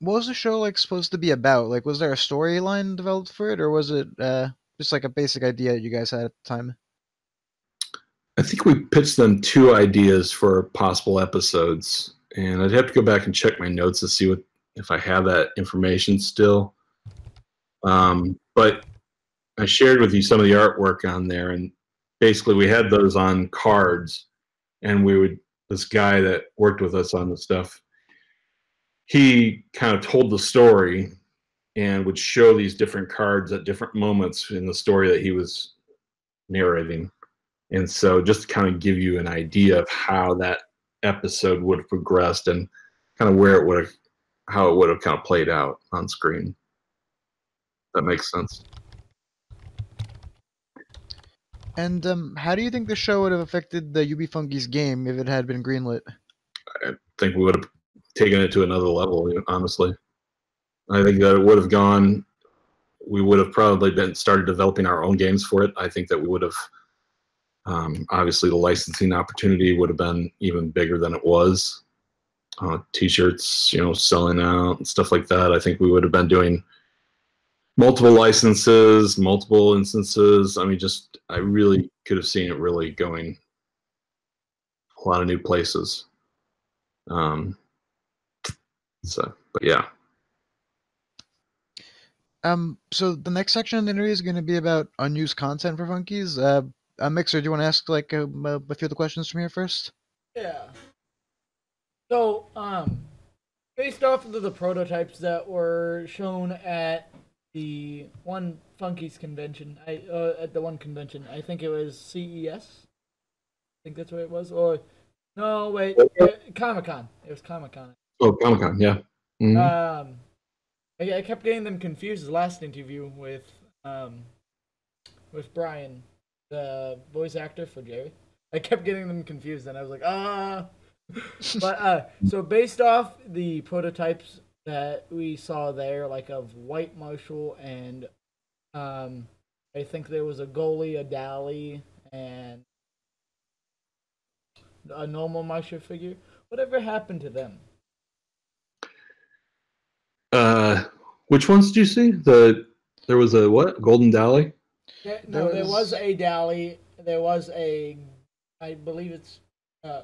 what was the show like supposed to be about? Like, was there a storyline developed for it, or was it uh, just like a basic idea you guys had at the time? I think we pitched them two ideas for possible episodes, and I'd have to go back and check my notes to see what if I have that information still. Um, but I shared with you some of the artwork on there, and basically we had those on cards, and we would this guy that worked with us on the stuff he kind of told the story and would show these different cards at different moments in the story that he was narrating. And so just to kind of give you an idea of how that episode would have progressed and kind of where it would have how it would have kind of played out on screen. That makes sense. And um, how do you think the show would have affected the UB Funkey's game if it had been greenlit? I think we would have taken it to another level. Honestly, I think that it would have gone. We would have probably been started developing our own games for it. I think that we would have. Um, obviously, the licensing opportunity would have been even bigger than it was. Uh, t-shirts, you know, selling out and stuff like that. I think we would have been doing multiple licenses, multiple instances. I mean, just I really could have seen it really going a lot of new places. Um, so, but yeah. Um. So the next section of the interview is going to be about unused content for Funkeys. Uh, uh Mixer, do you want to ask like a, a few of the questions from here first? Yeah. So, um, based off of the prototypes that were shown at the one Funkeys convention, I uh, at the one convention, I think it was CES. I think that's what it was. Or no, wait, Comic Con. It was Comic Con. Oh, Comic Con, yeah. Mm-hmm. Um, I, I kept getting them confused. The last interview with um, with Brian, the voice actor for Jerry, I kept getting them confused, and I was like, ah. but uh, so based off the prototypes that we saw there, like of White Marshall and um, I think there was a goalie, a Dally, and a normal Marshall figure. Whatever happened to them? Uh, which ones did you see? The there was a what? Golden Dally. Yeah, no, there was... there was a Dally. There was a, I believe it's, uh,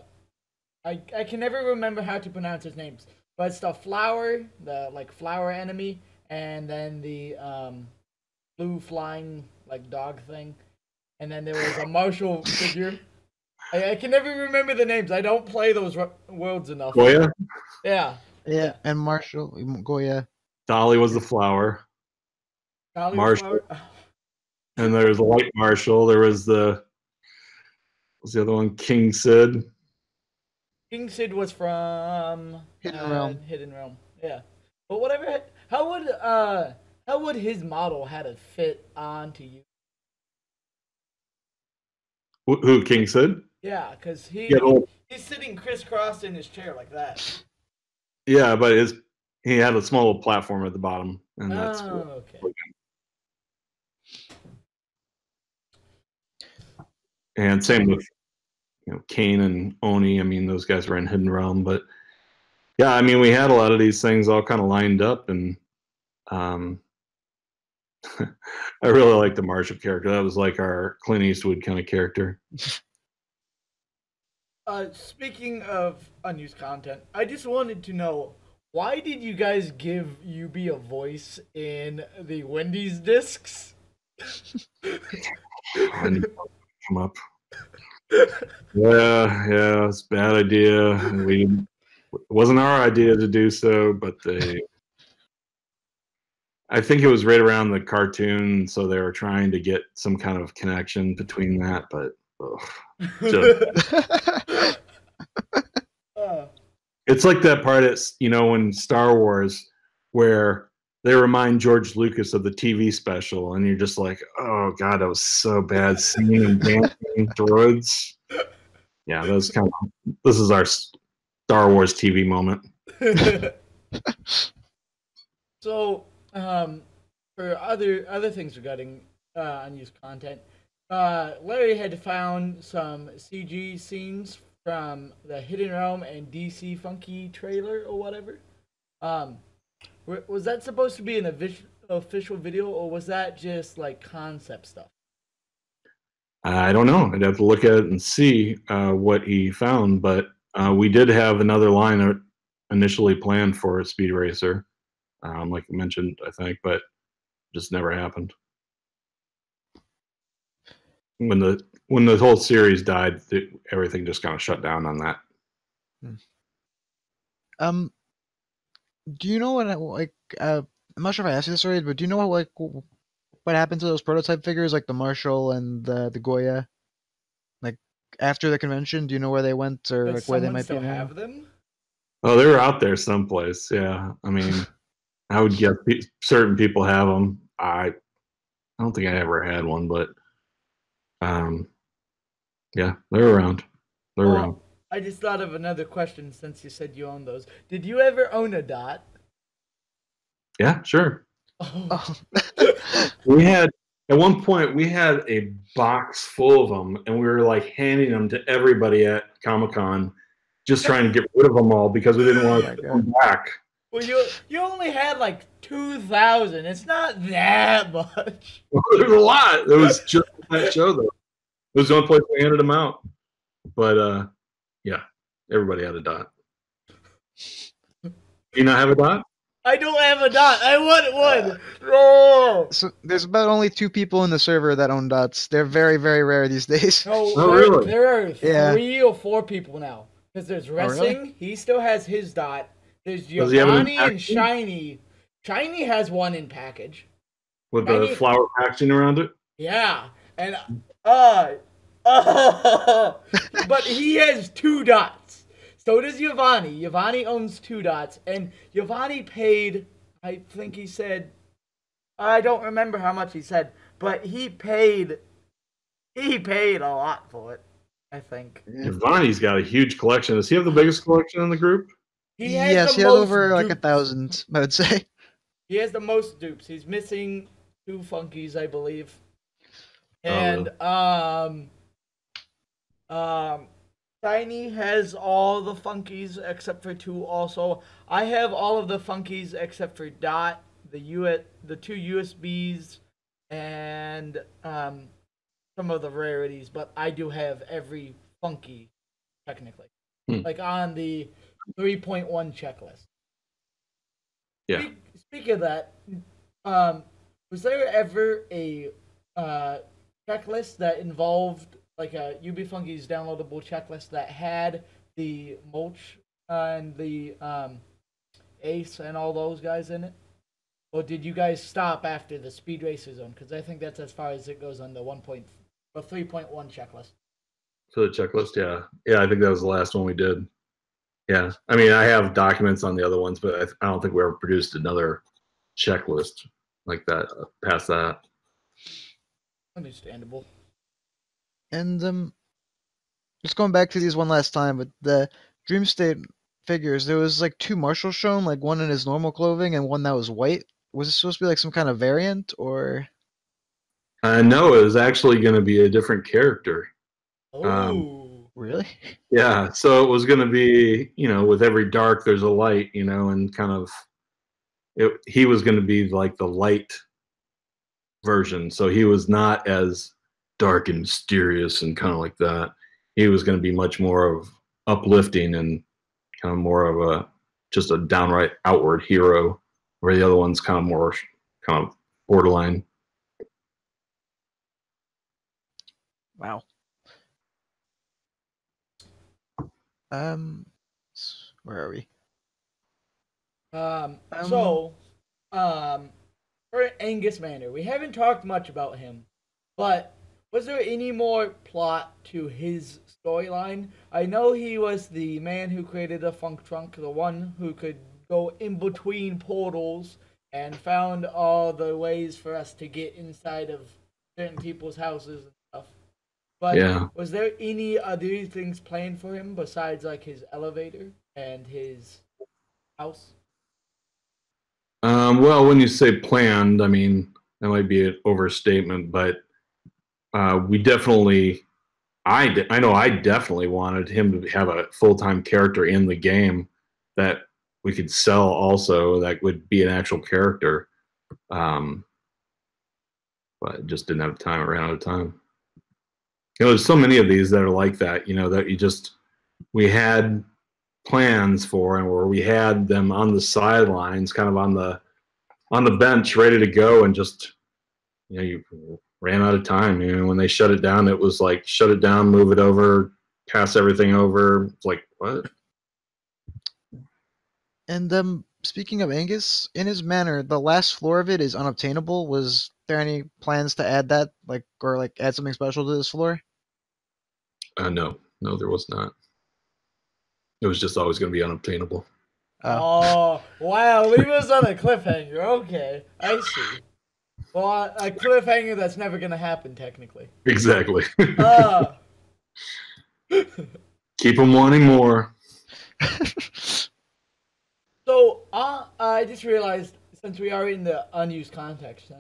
I I can never remember how to pronounce his names, but it's the flower, the like flower enemy, and then the um, blue flying like dog thing, and then there was a martial figure. I, I, can never remember the names. I don't play those worlds enough. Goya. Yeah. Yeah, and Marshall Goya. Dolly was the flower. Dolly Marshall. Flower. and there was a white Marshall. There was the was the other one? King Sid. King Sid was from Hidden uh, Realm. Hidden Realm. Yeah. But whatever how would uh how would his model had it fit onto you? Who King Sid? Yeah, because he, yeah, he's sitting crisscrossed in his chair like that. Yeah, but his he had a small platform at the bottom, and that's oh, okay. And same with you know Kane and Oni. I mean, those guys were in Hidden Realm, but yeah, I mean, we had a lot of these things all kind of lined up, and um, I really like the Marshall character. That was like our Clint Eastwood kind of character. Uh, speaking of unused content, I just wanted to know why did you guys give UB a voice in the Wendy's discs? come up. Yeah, yeah, it's a bad idea. We it wasn't our idea to do so, but they. I think it was right around the cartoon, so they were trying to get some kind of connection between that, but It's like that part at you know in Star Wars where they remind George Lucas of the TV special, and you're just like, oh god, that was so bad. Singing and dancing droids. Yeah, that's kind of this is our Star Wars TV moment. so, um, for other other things regarding uh, unused content, uh, Larry had found some CG scenes from the Hidden Realm and DC Funkey trailer or whatever. Um, was that supposed to be an offic- official video or was that just like concept stuff? I don't know. I'd have to look at it and see uh, what he found, but uh, we did have another line initially planned for Speed Racer, um, like I mentioned, I think, but just never happened. When the when the whole series died, th- everything just kind of shut down on that. um, do you know what I- like? Uh, I'm not sure if I asked you this already, but do you know what like what happened to those prototype figures, like the Marshall and the the Goya? Like after the convention, do you know where they went or Does like where they might still be now? have them? Oh, they were out there someplace. Yeah, I mean, I would guess certain people have them. I, I don't think I ever had one, but, um, yeah, they're around. They're Oh, around. I just thought of another question since you said you own those. Did you ever own a dot? Yeah, sure. Oh, Oh. We had at one point we had a box full of them, and we were like handing them to everybody at Comic Con, just trying to get rid of them all because we didn't want Oh to put them back. Well, you you only had like two thousand. It's not that much. There's a lot. It was just that show though. It was the only place we handed them out. But uh yeah, everybody had a dot. Do You not have a dot? I don't have a dot. I want one. No. So there's about only two people in the server that own dots. They're very very rare these days. No, Oh, there, really? there are Yeah. three or four people now. Because there's really? wrestling. He still has his dot. There's Does he have Giovanni and packaging? Shiny. Shiny has one in package. With the flower packaging around it? Yeah, and uh, uh but he has two dots. So does Giovanni. Giovanni owns two dots, and Giovanni paid. I think he said. I don't remember how much he said, but he paid. He paid a lot for it. I think Vonnie's got a huge collection. Does he have the biggest collection in the group? He has yes, he has most over like a thousand. I would say. He has the most dupes. He's missing two funkeys, I believe. Oh, And um um Tiny has all the funkeys except for two also. I have all of the funkeys except for Dot, the U the two USBs and um some of the rarities, but I do have every funkey technically. Hmm. Like on the 3.1 checklist. Yeah. Speak, speak of that, um, was there ever a uh, checklist that involved like a UB Funkey's downloadable checklist that had the mulch and the um, Ace and all those guys in it? Or did you guys stop after the Speed Racer Zone? Because I think that's as far as it goes on the one point or three point one checklist. For the checklist, yeah. Yeah, I think that was the last one we did. Yeah. I mean, I have documents on the other ones, but I, I don't think we ever produced another checklist like that uh, past that. Understandable. And um, just going back to these one last time, but the Dream State figures, there was like two Marshall shown, like one in his normal clothing and one that was white. Was this supposed to be like some kind of variant, or Uh, no, it was actually going to be a different character. Oh, Um, really? Yeah, so it was going to be, you know, with every dark there's a light, you know, and kind of it, he was going to be like the light version. So he was not as dark and mysterious and kind of like that. He was going to be much more of uplifting and kind of more of a just a downright outward hero, where the other one's kind of more kind of borderline. Wow. Um, where are we? Um, Um, so, um, for Angus Manor, we haven't talked much about him, but was there any more plot to his storyline? I know he was the man who created the Funk Trunk, the one who could go in between portals and found all the ways for us to get inside of certain people's houses and. But Yeah. was there any other things planned for him besides like his elevator and his house? Um, well, when you say planned, I mean that might be an overstatement, but uh, we definitely, I de- I know I definitely wanted him to have a full time character in the game that we could sell also that would be an actual character. Um, but just didn't have time. I ran out of time. You know, there's so many of these that are like that. You know that you just we had plans for and where we had them on the sidelines kind of on the on the bench ready to go and just you know you ran out of time you know when they shut it down it was like shut it down move it over pass everything over it's like what And um, speaking of Angus, in his manor, the last floor of it is unobtainable. Was there any plans to add that, like, or like add something special to this floor? uh, no no there was not it was just always going to be unobtainable Uh, Oh, wow. Leave us on a cliffhanger. Okay. I see. Well, a a cliffhanger that's never going to happen, technically. exactly Uh, keep them wanting more so, uh, I just realized since we are in the unused context,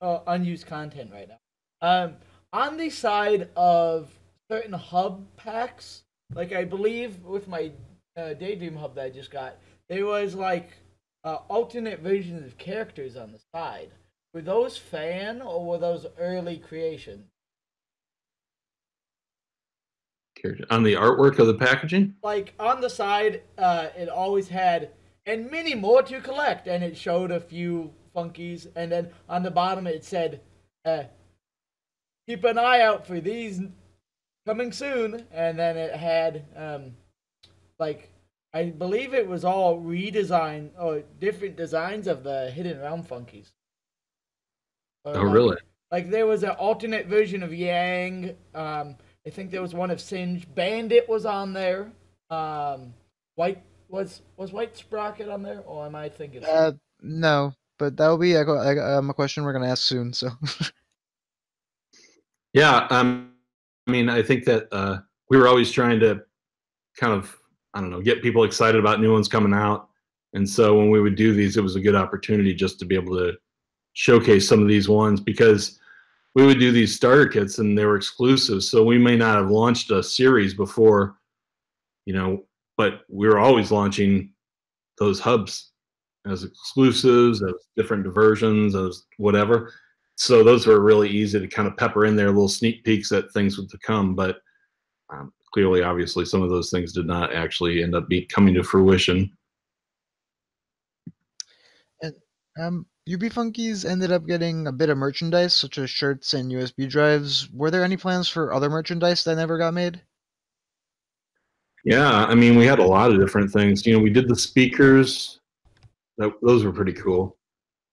uh, unused content right now, um, on the side of certain hub packs, like I believe with my uh, Daydream hub that I just got, there was like uh, alternate versions of characters on the side. Were those fan or were those early creations? on the artwork of the packaging like on the side, uh, it always had and many more to collect, and it showed a few funkeys, and then on the bottom it said, uh, "Keep an eye out for these coming soon," and then it had um, like I believe it was all redesign or different designs of the hidden realm funkeys. Or, oh like- really like there was an alternate version of Yang. Um, I think there was one of Singe. Bandit was on there. Um, White was was White Sprocket on there, or am I thinking? uh, no, but that will be a, a, um, a question we're gonna ask soon. So, Yeah, um, I mean, I think that uh, we were always trying to kind of, I don't know, get people excited about new ones coming out. And so when we would do these, it was a good opportunity just to be able to showcase some of these ones because we would do these starter kits and they were exclusive. So we may not have launched a series before, you know, but we were always launching those hubs as exclusives, as different diversions, as whatever so those were really easy to kind of pepper in there little sneak peeks at things would to come but um, clearly obviously some of those things did not actually end up be coming to fruition And um, UB Funkeys ended up getting a bit of merchandise, such as shirts and USB drives. Were there any plans for other merchandise that never got made? yeah i mean we had a lot of different things you know we did the speakers that, those were pretty cool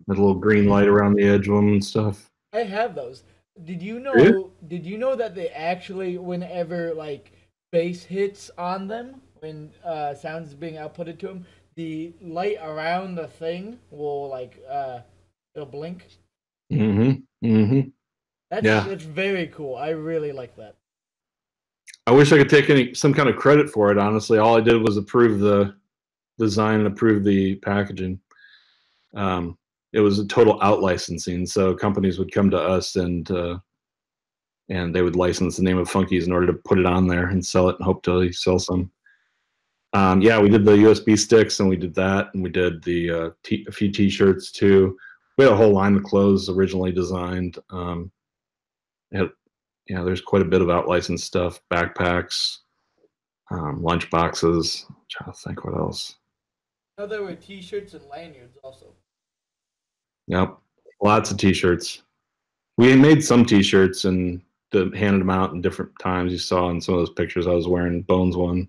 Had a little green light around the edge of them and stuff I have those. Did you know? Did you know that they actually, whenever like bass hits on them, when uh, sound is being outputted to them, the light around the thing will like uh, it'll blink. mm-hmm mm-hmm That's Yeah. that's very cool. I really like that. i wish i could take any some kind of credit for it honestly all i did was approve the design and approve the packaging um, it was a total out licensing so companies would come to us and uh, and they would license the name of funkeys in order to put it on there and sell it and hope to sell some um, yeah we did the usb sticks and we did that and we did the uh, a few t-shirts too we had a whole line of clothes originally designed um, had yeah, there's quite a bit of out licensed stuff, backpacks, um, lunch boxes. trying to think what else. No, there were T-shirts and lanyards also. Yep, lots of t-shirts. We made some t-shirts and the, handed them out in different times. You saw in some of those pictures I was wearing Bones one.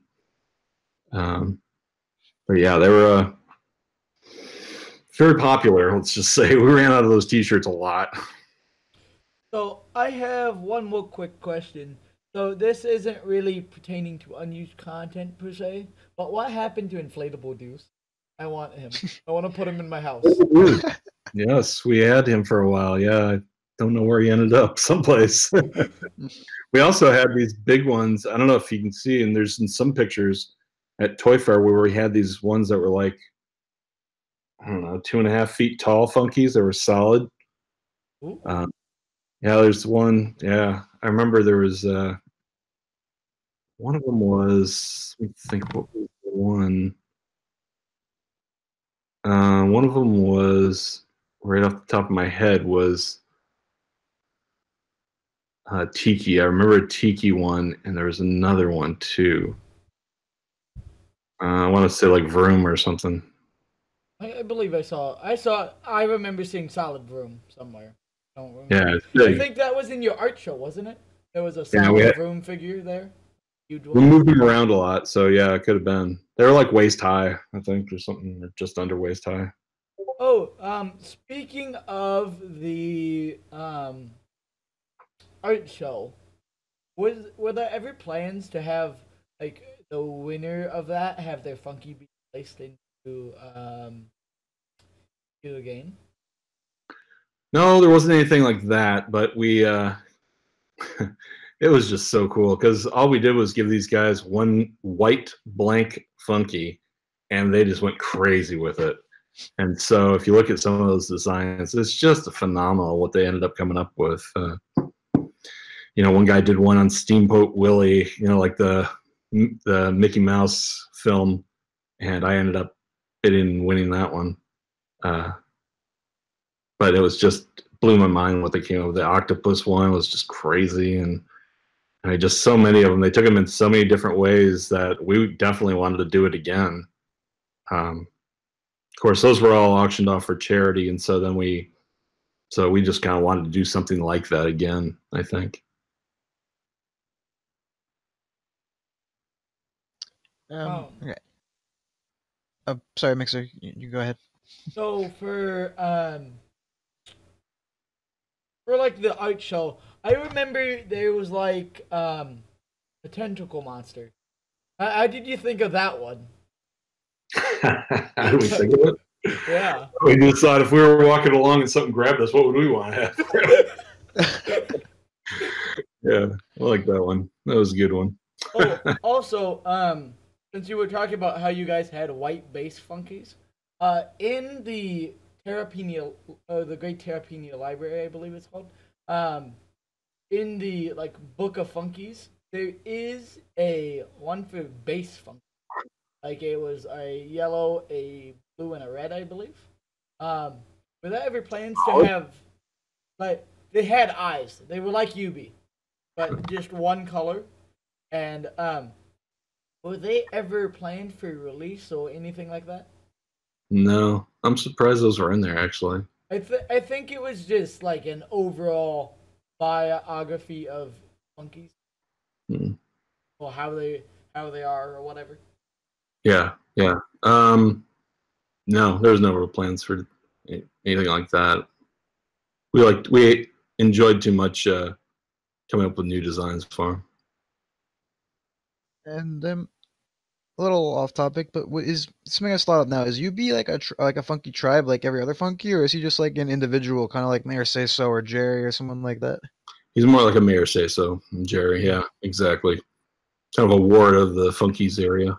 Um, but yeah, they were uh, very popular. Let's just say we ran out of those t-shirts a lot. So I have one more quick question. So this isn't really pertaining to unused content per se, but what happened to Inflatable Deuce? I want him. I want to put him in my house. yes, we had him for a while. Yeah, I don't know where he ended up. Someplace. we also had these big ones. I don't know if you can see, and there's in some pictures at Toy Fair where we had these ones that were like, I don't know, two and a half feet tall funkeys that were solid. Um, yeah, there's one. Yeah, I remember there was uh, one of them was. Let me think. What was the one? Uh, one of them was right off the top of my head was uh, Tiki. I remember a Tiki one, and there was another one too. Uh, I want to say like Vroom or something. I, I, believe I saw. I saw. I remember seeing Solid Vroom somewhere. don't remember. Yeah, I think that was in your art show, wasn't it? There was a Solid yeah, Vroom figure there. We moved them around a lot, so yeah, it could have been. They were like waist high, I think, or something, or just under waist high. Oh, um, speaking of the um art show, was were there ever plans to have like the winner of that have their funkey be placed into um into the game? No, there wasn't anything like that, but we uh it was just so cool because all we did was give these guys one white blank funkey and they just went crazy with it. And so if you look at some of those designs it's just a phenomenal what they ended up coming up with. Uh, you know one guy did one on steamboat willie you know like the the mickey mouse film and i ended up bidding winning that one. Uh, but it was just blew my mind what they came up with. The octopus one was just crazy and I mean, just so many of them. They took them in so many different ways that we definitely wanted to do it again. Um, of course, those were all auctioned off for charity, and so then we, so we just kind of wanted to do something like that again. I think. Um, oh. okay. Uh, sorry, Mixer. You, you go ahead. So for um, for like the art show, I remember there was like um, a tentacle monster. How, how did you think of that one? I would think of it. Yeah. We just thought if we were walking along and something grabbed us, what would we want to have? yeah, I like that one. That was a good one. oh, also, um, since you were talking about how you guys had white base funkeys, uh, in the Terrapenia, uh, the Great Terrapenia Library, I believe it's called, um, in the like book of funkeys, there is a one for base funkey. Like it was a yellow, a blue, and a red, I believe. Um, were there ever plans to have like they had eyes? They were like UB, but just one color. And um, were they ever planned for release or anything like that? No, I'm surprised those were in there actually. I th- I think it was just like an overall biography of monkeys. Hmm. or how they how they are or whatever. Yeah yeah. Um no there's no real plans for anything like that. We like we enjoyed too much uh coming up with new designs for them and um a little off topic, but what is something I thought of now? Is UB like a like a funkey tribe like every other funkey, or is he just like an individual, kind of like Mayor Say So or Jerry or someone like that? He's more like a Mayor Say So, Jerry. Yeah, exactly. Kind of a ward of the funkeys area.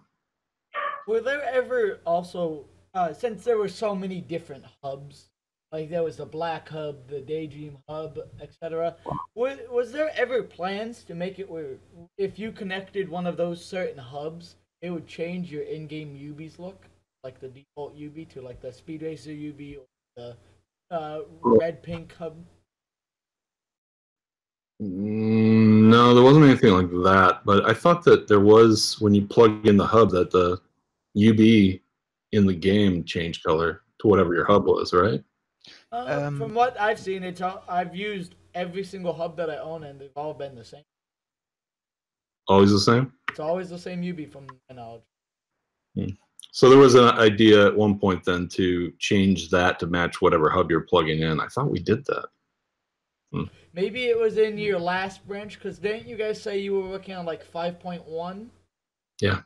Were there ever also, uh, since there were so many different hubs, like there was the Black Hub, the Daydream Hub, etc. Was was there ever plans to make it where if you connected one of those certain hubs? It would change your in-game UB's look, like the default Yubi to like the Speed Racer UB or the uh, red pink hub. Mm, no, there wasn't anything like that. But I thought that there was when you plug in the hub that the UB in the game changed color to whatever your hub was, right? Uh, um, from what I've seen, it's all, I've used every single hub that I own, and they've all been the same. Always the same. It's always the same UB from my knowledge. Hmm. So there was an idea at one point then to change that to match whatever hub you're plugging in. I thought we did that. Maybe it was in your last branch, because didn't you guys say you were working on like 5.1? Yeah.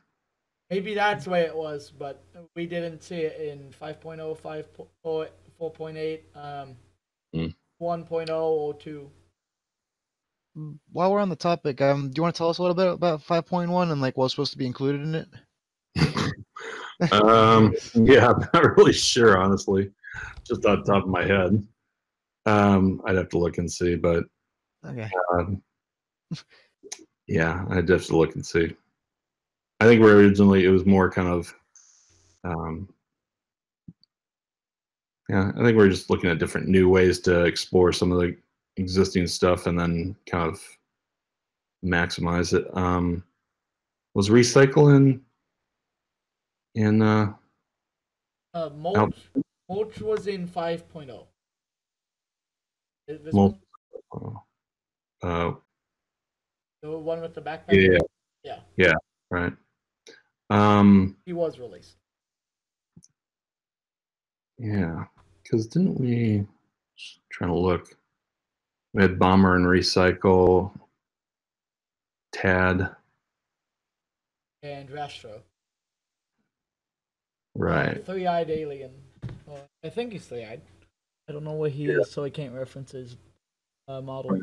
Maybe that's where it was, but we didn't see it in 5.0, 5.0, 4.8, um, Hmm. 1.0, or 2. While we're on the topic, um, do you want to tell us a little bit about 5.1 and like what's supposed to be included in it? um, yeah, I'm not really sure, honestly, just on top of my head. Um, I'd have to look and see, but Okay. um, yeah, I'd have to look and see. I think we're originally it was more kind of, um, yeah, I think we're just looking at different new ways to explore some of the existing stuff and then kind of maximize it. Um, was recycling in uh, Uh, mulch, mulch was in 5.0. Is This Mulch. one, uh, the one with the backpack? yeah, Yeah. yeah, right. Um, He was released. yeah, because didn't we? Just trying to look. We had bomber and recycle. Tad, And Rastro. right? Three eyed alien. Well, I think he's three eyed. I don't know what he is, so I can't reference his uh, model.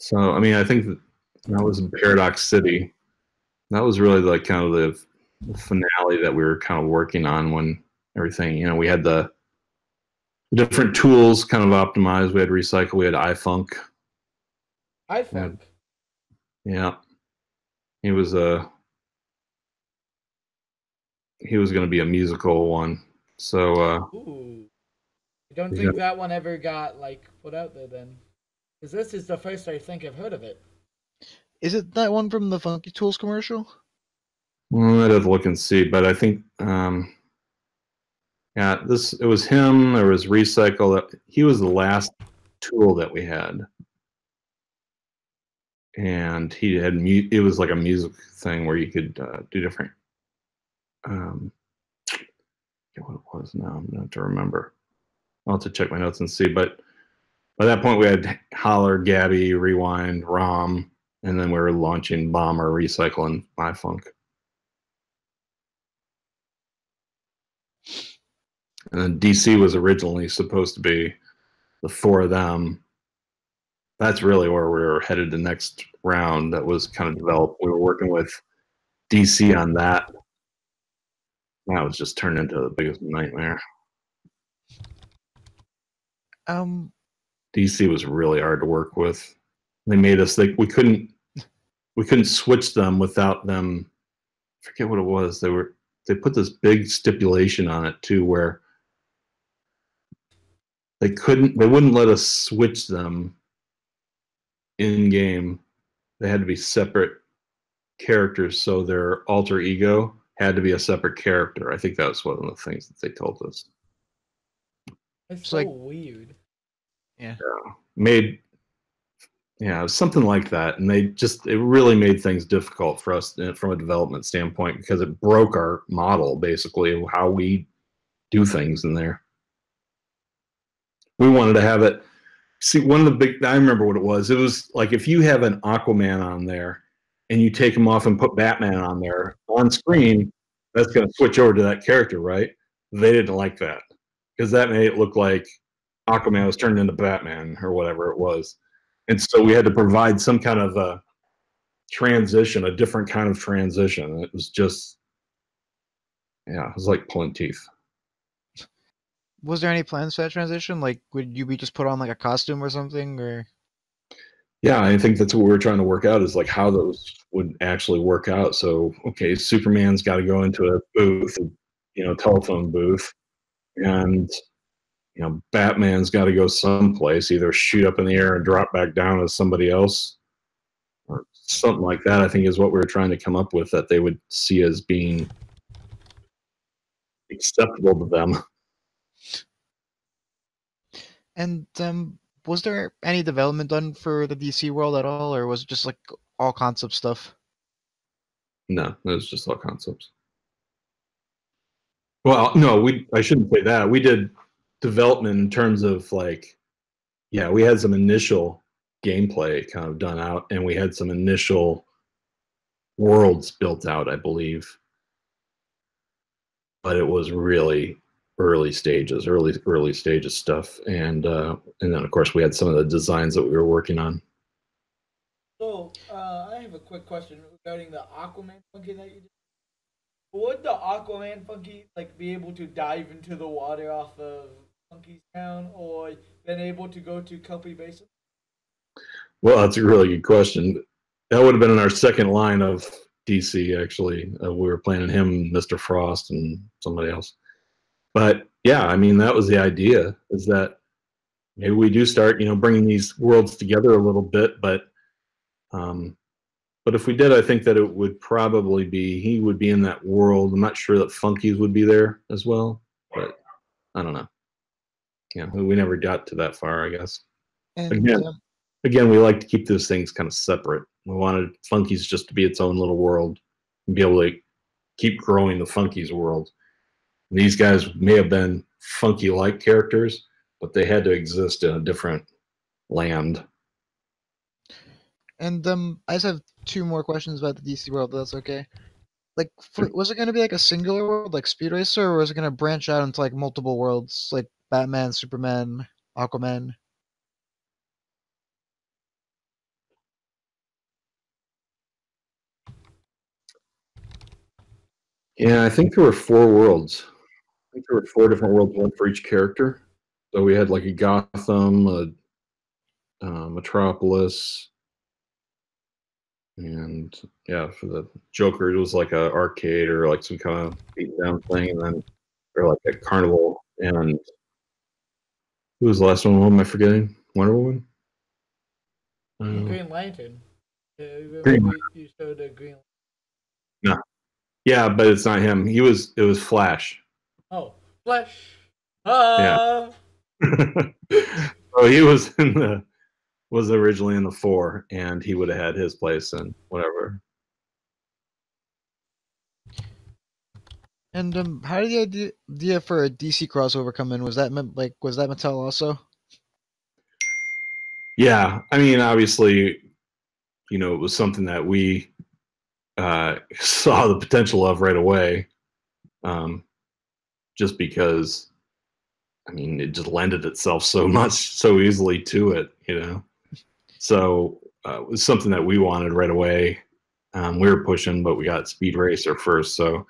So I mean, I think that, that was in Paradox City. That was really like kind of the, the finale that we were kind of working on when everything, you know, we had the different tools kind of optimized. We had recycle, we had iFunk. iFunk. Yeah, he was a he was going to be a musical one. So uh, Ooh. I don't Yeah. think that one ever got like put out there then. Because this is the first I think I've heard of it. Is it that one from the Funkey Tools commercial? well, I'd have to look and see, but I think um, yeah, this it was him. There was recycle. He was the last tool that we had, and he had mu- it was like a music thing where you could uh, do different. Um, what it was now. I'm not to remember. I'll have to check my notes and see. But by that point, we had Holler, Gabby, Rewind, ROM, and then we were launching Bomber, Recycle, and iFunk. And then DC was originally supposed to be the four of them. That's really where we were headed the next round that was kind of developed. We were working with DC on that. That was just turned into the biggest nightmare. Um, DC was really hard to work with. They made us like we couldn't we couldn't switch them without them I forget what it was. They were they put this big stipulation on it too where they couldn't they wouldn't let us switch them in game. They had to be separate characters so their alter ego had to be a separate character. I think that was one of the things that they told us. It's It's so like- weird. Yeah. Made yeah it something like that and they just it really made things difficult for us uh, from a development standpoint because it broke our model basically of how we do things in there we wanted to have it see one of the big i remember what it was it was like if you have an aquaman on there and you take him off and put batman on there on screen that's going to switch over to that character right they didn't like that because that made it look like Aquaman was turned into Batman or whatever it was. And so we had to provide some kind of a transition, a different kind of transition. It was just, yeah, it was like pulling teeth. Was there any plans for that transition? Like, would you be just put on like a costume or something, or Yeah, I think that's what we were trying to work out is like how those would actually work out. So, okay, Superman's got to go into a booth, you know, telephone booth, and you know, Batman's got to go someplace, either shoot up in the air and drop back down as somebody else, or something like that. I think is what we were trying to come up with that they would see as being acceptable to them. And um, was there any development done for the DC world at all, or was it just like all concept stuff? No, it was just all concepts. Well, no, we I shouldn't say that. We did development in terms of like, yeah, we had some initial gameplay kind of done out, and we had some initial worlds built out, I believe. But it was really early stages, early early stages stuff, and uh, and then of course we had some of the designs that we were working on. So uh, I have a quick question regarding the Aquaman funkey that you did. Would the Aquaman funkey like be able to dive into the water off of Funky's town, or been able to go to Kelpy Basin? Well, that's a really good question. That would have been in our second line of DC. Actually, uh, we were planning him, Mister Frost, and somebody else. But yeah, I mean, that was the idea. Is that maybe we do start, you know, bringing these worlds together a little bit, but um, but if we did, I think that it would probably be he would be in that world. I'm not sure that Funkeys would be there as well, but I don't know. Yeah, we never got to that far, I guess. And Again. Again, we like to keep those things kind of separate. We wanted Funkeys just to be its own little world and be able to keep growing the Funkeys world. These guys may have been funkey-like characters, but they had to exist in a different land. And um, I just have two more questions about the DC world. That's okay. Like, for, was it going to be like a singular world, like Speed Racer, or was it going to branch out into like multiple worlds, like Batman, Superman, Aquaman? Yeah, I think there were four worlds. I think there were four different worlds, one for each character. So we had like a Gotham, a, uh, Metropolis, and yeah, for the Joker, it was like a arcade or like some kind of beat down thing, and then or like a carnival. And who was the last one? What am I forgetting? Wonder Woman. Uh, Green Lantern. Yeah, Green you showed a Green. yeah, but it's not him. He was. It was Flash. Oh, Flash. Ah. so he was in the was originally in the four, and he would have had his place in whatever. And um, how did the idea, idea for a DC crossover come in? Was that like was that Mattel also? Yeah, I mean, obviously, you know, it was something that we uh, saw the potential of right away, um, just because, I mean, it just lended itself so much, so easily to it, you know. So uh, it was something that we wanted right away. Um, we were pushing, but we got Speed Racer first. So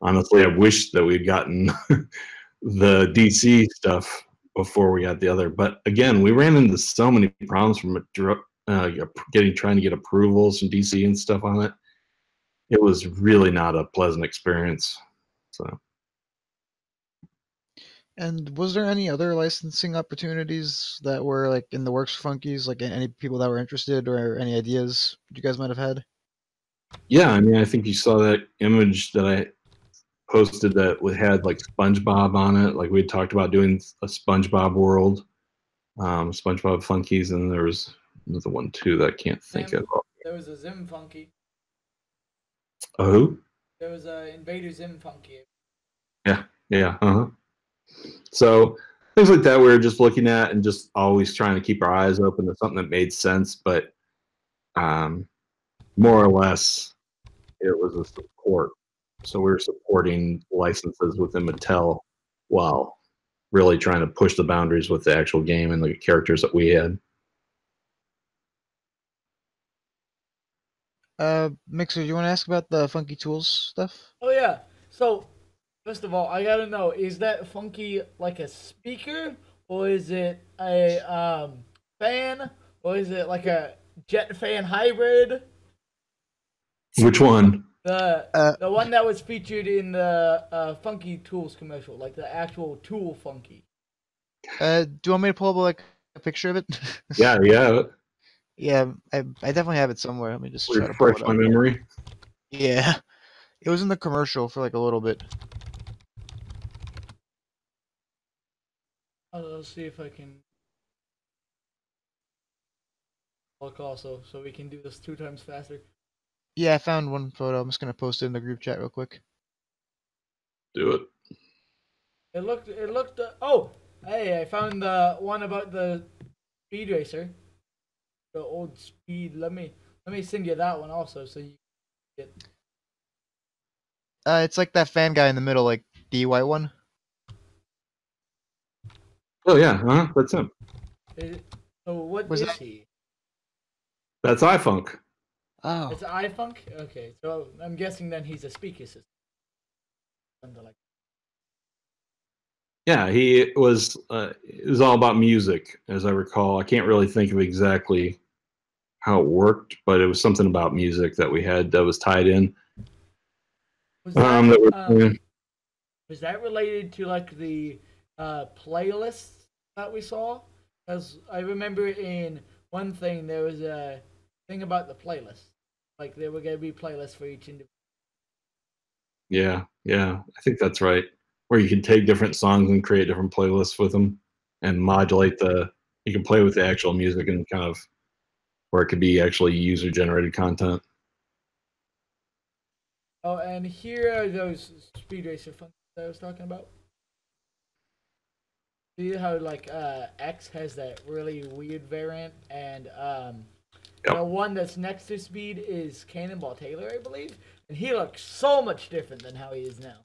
honestly, I wish that we'd gotten the DC stuff before we got the other. But again, we ran into so many problems from uh, getting trying to get approvals from DC and stuff on it. It was really not a pleasant experience. So And was there any other licensing opportunities that were like in the works for Funkeys? Like any people that were interested or any ideas you guys might have had? yeah, I mean, I think you saw that image that I posted that we had like SpongeBob on it. Like we had talked about doing a SpongeBob world, um, SpongeBob Funkeys, and there was another one too that I can't think Sam. of. There was a Zim Funkey. Oh, who? There was a Invader Zim Funkey. Yeah, yeah. Uh huh. So things like that we were just looking at and just always trying to keep our eyes open to something that made sense, but um, more or less it was a support. So we were supporting licenses within Mattel while really trying to push the boundaries with the actual game and the characters that we had. Uh, Mixer, you want to ask about the Funkey Tools stuff? Oh yeah. So first of all, I gotta know: is that Funkey like a speaker, or is it a um, fan, or is it like a jet fan hybrid? Which one? The Uh, the one that was featured in the uh, Funkey Tools commercial, like the actual tool Funkey. Uh, do you want me to pull up like a picture of it? Yeah, yeah. yeah, I, I definitely have it somewhere. Let me just try to pull Refresh my memory. Yeah, it was in the commercial for like a little bit. Let's see if I can look also, so we can do this two times faster. Yeah, I found one photo. I'm just gonna post it in the group chat real quick. Do it. It looked. It looked. Uh, oh, Hey, I found the one about the speed racer. The old speed. Let me let me send you that one also, so you get. Uh, it's like that fan guy in the middle, like the white one. Oh yeah, huh? That's him. Is, so what Was is that- he? That's iFunk. Oh. It's iFunk. Okay, so I'm guessing then he's a speaker system. Something like. Yeah, he was. Uh, it was all about music, as I recall. I can't really think of exactly how it worked, but it was something about music that we had that was tied in. Was that, Um, that um, was that related to like the uh, playlists that we saw? Because I remember in one thing there was a thing about the playlist. Like there were going to be playlists for each individual. yeah, yeah, I think that's right. Where you can take different songs and create different playlists with them, and modulate the. You can play with the actual music and kind of, or it could be actually user generated content. Oh, and here are those speed racer functions that I was talking about. See how like uh, X has that really weird variant, and um, Yep. the one that's next to Speed is Cannonball Taylor, I believe, and he looks so much different than how he is now.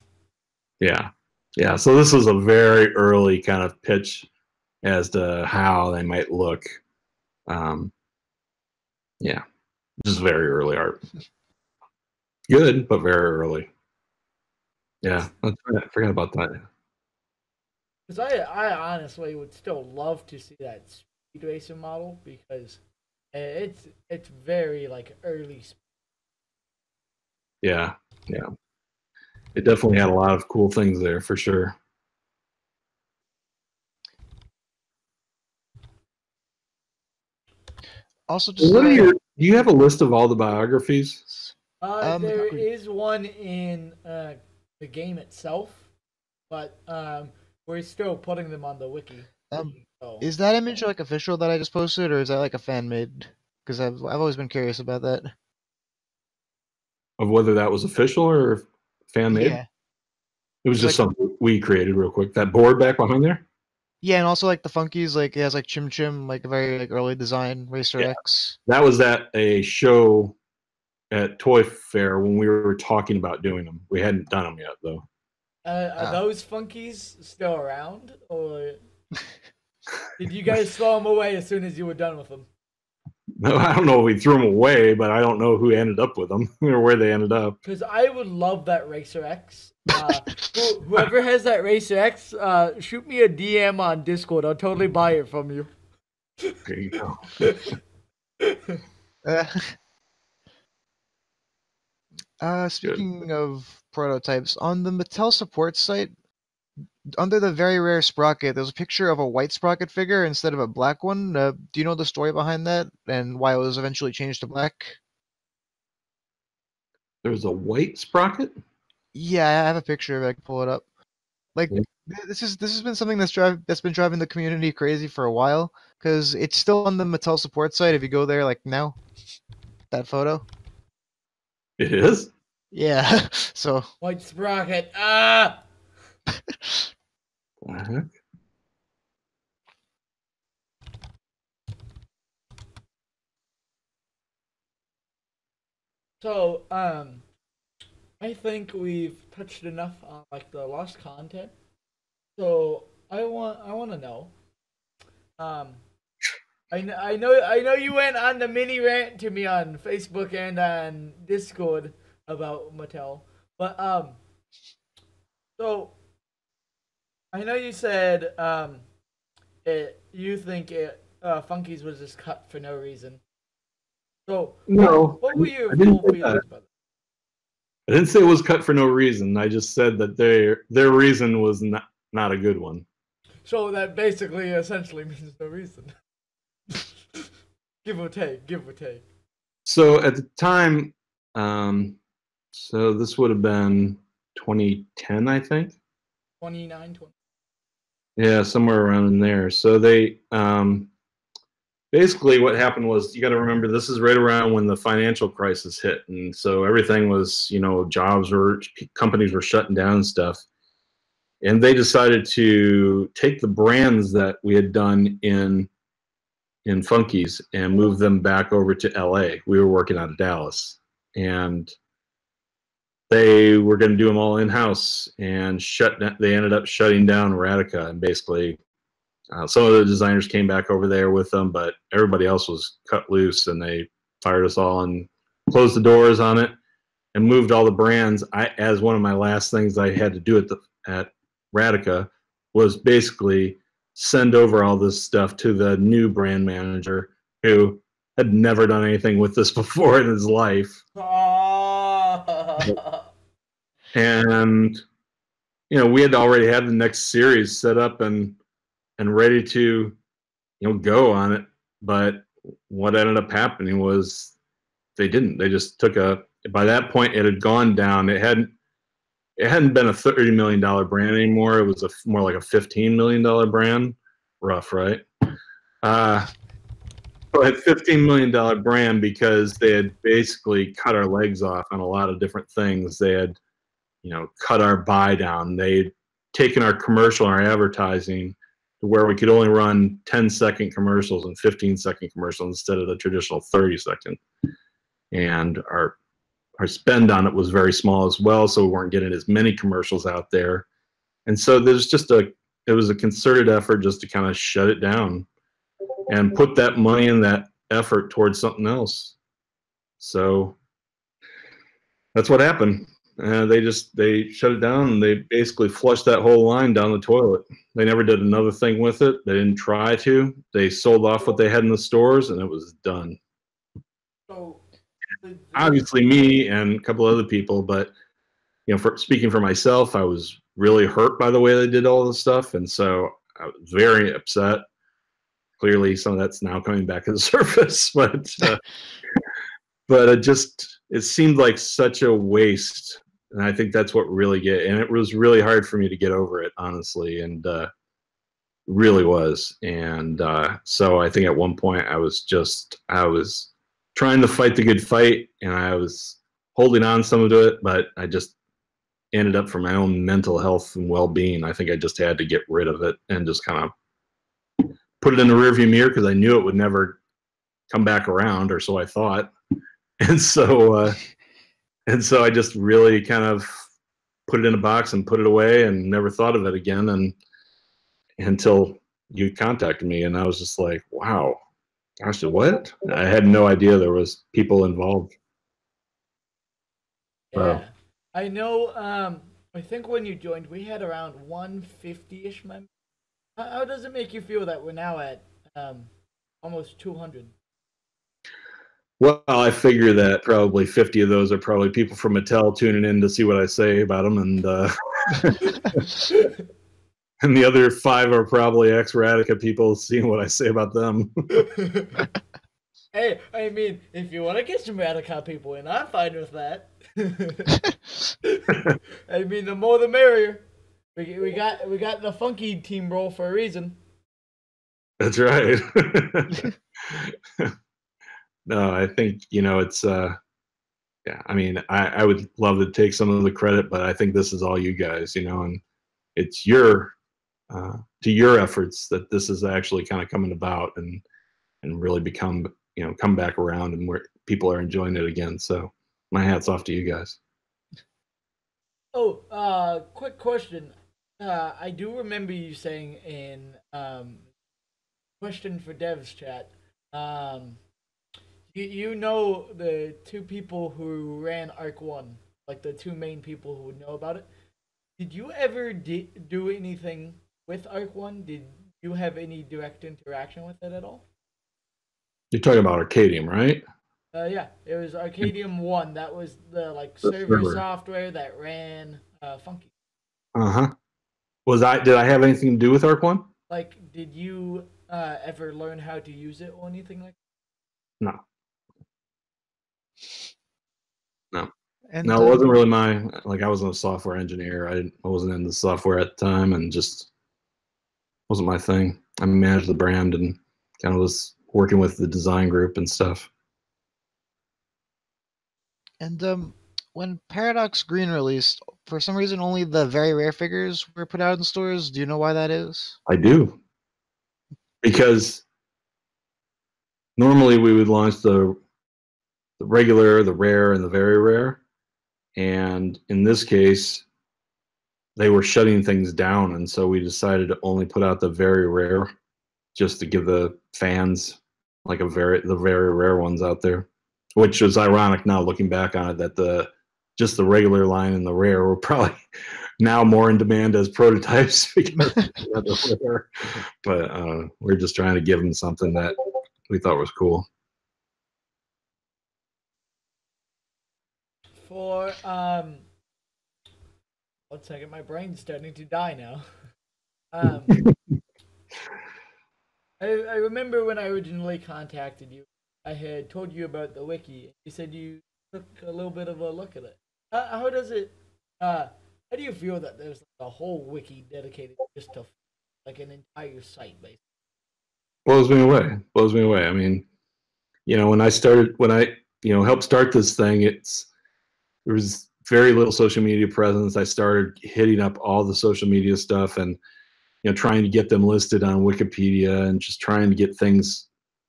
Yeah, yeah. So this was a very early kind of pitch as to how they might look. Um, yeah, just very early art. Good, but very early. Yeah. I forgot about that. Because I, I honestly would still love to see that Speed Racer model because it's it's very like early. sp- Yeah, yeah. It definitely had a lot of cool things there for sure. Also, just What are your? Do you have a list of all the biographies? Uh, Um, there agree. is one in uh, the game itself, but um, we're still putting them on the wiki. Um, so. is that image like official that I just posted, or is that like a fan made? Because I've I've always been curious about that. Of whether that was official or fan made? Yeah, It was just Like- something we created real quick. That board back behind there. yeah, and also like the funkeys, like it has like Chim Chim, like a very like early design Racer Yeah. X. That was at a show at Toy Fair when we were talking about doing them. We hadn't done them yet, though. Uh, are Ah. those funkeys still around, or did you guys throw them away as soon as you were done with them? No, I don't know if we threw them away, but I don't know who ended up with them or where they ended up. Because I would love that Racer X. Uh, who, whoever has that Racer X, uh, shoot me a DM on Discord. I'll totally buy it from you. There you go. Uh, uh, speaking of prototypes, on the Mattel support site, under the very rare sprocket, there's a picture of a white sprocket figure instead of a black one. Uh, do you know the story behind that and why it was eventually changed to black? There's a white sprocket. Yeah, I have a picture of it. I can pull it up. Like Yeah. this is this has been something that's drive that's been driving the community crazy for a while because it's still on the Mattel support site. If you go there, like now, that photo. It is. Yeah. So White Sprocket. Ah! The heck? So, um, I think we've touched enough on like the lost content. So I want I want to know. Um, I know I know I know you went on the mini rant to me on Facebook and on Discord about Mattel, but um, so I know you said um, it you think it uh, Funkeys was just cut for no reason. So No, what were your I didn't say feelings that. about it? I didn't say it was cut for no reason. I just said that their their reason was not not a good one. So that basically essentially means no reason. give or take, give or take. So at the time, um, so this would have been 2010, I think. 29, 20. Yeah, somewhere around in there. So they um, basically what happened was you got to remember this is right around when the financial crisis hit, and so everything was you know jobs were companies were shutting down and stuff, and they decided to take the brands that we had done in in Funkeys and move them back over to LA. We were working out of Dallas, and they were going to do them all in house and shut. They ended up shutting down Radica and basically. Uh, some of the designers came back over there with them, but everybody else was cut loose, and they fired us all and closed the doors on it and moved all the brands. I, as one of my last things I had to do at the at Radica was basically send over all this stuff to the new brand manager who had never done anything with this before in his life. and you know, we had already had the next series set up and and ready to you know go on it, but what ended up happening was they didn't. They just took a by that point it had gone down. It hadn't it hadn't been a thirty million dollar brand anymore. It was a more like a fifteen million dollar brand. Rough, right? Uh, but fifteen million dollar brand because they had basically cut our legs off on a lot of different things. They had, you know, cut our buy down. They'd taken our commercial, our advertising, to where we could only run 10 second commercials and 15 second commercials instead of the traditional 30 second. And our our spend on it was very small as well, so we weren't getting as many commercials out there. And so there's just a it was a concerted effort just to kind of shut it down and put that money and that effort towards something else. So that's what happened. Uh, they just they shut it down and they basically flushed that whole line down the toilet. They never did another thing with it. They didn't try to. They sold off what they had in the stores and it was done. So obviously me and a couple other people, but you know, for speaking for myself, I was really hurt by the way they did all this stuff, and so I was very upset. Clearly, some of that's now coming back to the surface, but uh, but it just it seemed like such a waste, and I think that's what really get. And it was really hard for me to get over it, honestly, and uh, really was. And uh, so I think at one point I was just I was trying to fight the good fight, and I was holding on some of it, but I just ended up for my own mental health and well-being. I think I just had to get rid of it and just kind of put it in the rearview mirror because I knew it would never come back around, or so I thought. And so, uh, and so I just really kind of put it in a box and put it away and never thought of it again. And until you contacted me, and I was just like, wow, said, what? I had no idea there was people involved. Yeah. Wow. I know, um, I think when you joined, we had around 150-ish members. How, how, does it make you feel that we're now at um, almost 200? Well, I figure that probably 50 of those are probably people from Mattel tuning in to see what I say about them, and uh, and the other five are probably ex Radica people seeing what I say about them. hey, I mean, if you want to get some Radica people in, I'm fine with that. I mean, the more the merrier. We, we got we got the funkey team role for a reason. That's right. No, I think you know it's uh yeah, I mean I, I would love to take some of the credit, but I think this is all you guys, you know, and it's your uh, to your efforts that this is actually kind of coming about and and really become you know come back around and where people are enjoying it again. So my hats off to you guys. Oh, uh, quick question. Uh, I do remember you saying in um, question for devs chat, um, you, you know the two people who ran Arc One, like the two main people who would know about it. Did you ever di- do anything with Arc One? Did you have any direct interaction with it at all? You're talking about Arkadium, right? Uh, yeah, it was Arkadium One. That was the like the server, server, software that ran uh, Funkey. Uh huh. Was I? Did I have anything to do with Arc One? Like, did you uh, ever learn how to use it or anything like? That? No. No. And no, it wasn't really my like. I wasn't a software engineer. I I wasn't in the software at the time, and just wasn't my thing. I managed the brand and kind of was working with the design group and stuff. And um, when Paradox Green released, for some reason only the very rare figures were put out in stores. Do you know why that is? I do. Because normally we would launch the the regular, the rare, and the very rare. And in this case, they were shutting things down, and so we decided to only put out the very rare, just to give the fans like a very the very rare ones out there. Which is ironic now looking back on it that the just the regular line and the rare were probably now more in demand as prototypes. But uh, we're just trying to give them something that we thought was cool. For um, one second, my brain's starting to die now. Um, I I remember when I originally contacted you, I had told you about the wiki. You said you took a little bit of a look at it. How, how does it? Uh, how do you feel that there's like a whole wiki dedicated just to like an entire site, basically? blows me away blows me away i mean you know when i started when i you know helped start this thing it's there was very little social media presence i started hitting up all the social media stuff and you know trying to get them listed on wikipedia and just trying to get things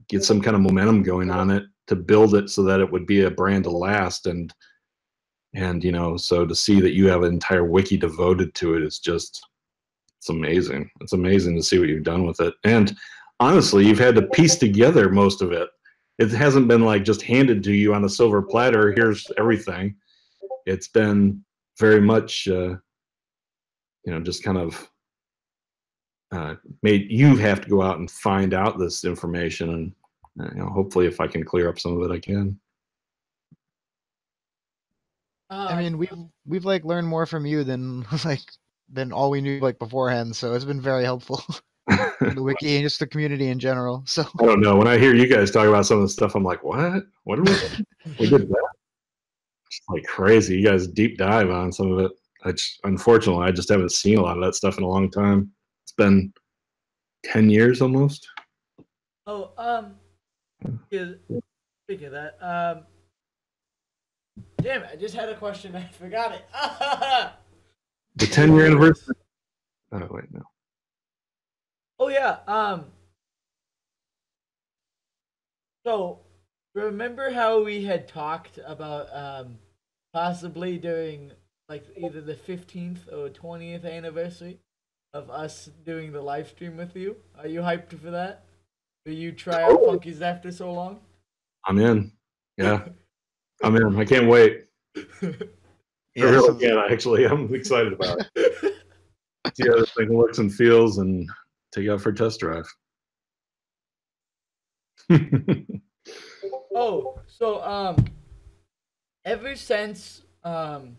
get some kind of momentum going on it to build it so that it would be a brand to last and and you know so to see that you have an entire wiki devoted to it is just it's amazing it's amazing to see what you've done with it and honestly, you've had to piece together most of it. It hasn't been like just handed to you on a silver platter. Here's everything. It's been very much, uh, you know, just kind of uh, made you have to go out and find out this information. And uh, you know, hopefully, if I can clear up some of it, I can. Uh, I mean, we've we've like learned more from you than like than all we knew like beforehand. So it's been very helpful. the wiki and just the community in general. So I don't know. When I hear you guys talk about some of the stuff, I'm like, what? What did we? we did that? Like crazy. You guys deep dive on some of it. I just, unfortunately, I just haven't seen a lot of that stuff in a long time. It's been ten years almost. Oh, um, yeah, speaking of that, um, damn it, I just had a question, I forgot it. The ten year anniversary. Oh wait, no. oh yeah, um, so remember how we had talked about um possibly doing like either the fifteenth or twentieth anniversary of us doing the live stream with you? Are you hyped for that? Will you try out Oh. Funkeys after so long? I'm in. Yeah, I'm in. I can't wait. I really so- can. Actually, I'm excited about it. See how this thing looks and feels, and take it out for a test drive. Oh, so um, ever since um,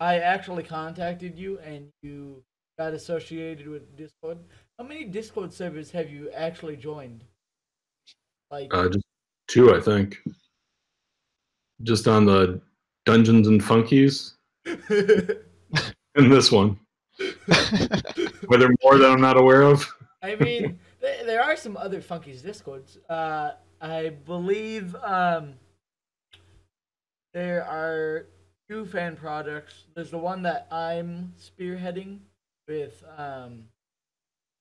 I actually contacted you and you got associated with Discord, how many Discord servers have you actually joined? Like, uh, just two, I think. Just on the Dungeons and Funkeys, and this one. Were there more that I'm not aware of? I mean, th- there are some other Funkeys Discords. Uh, I believe um, there are two fan products. There's the one that I'm spearheading with um,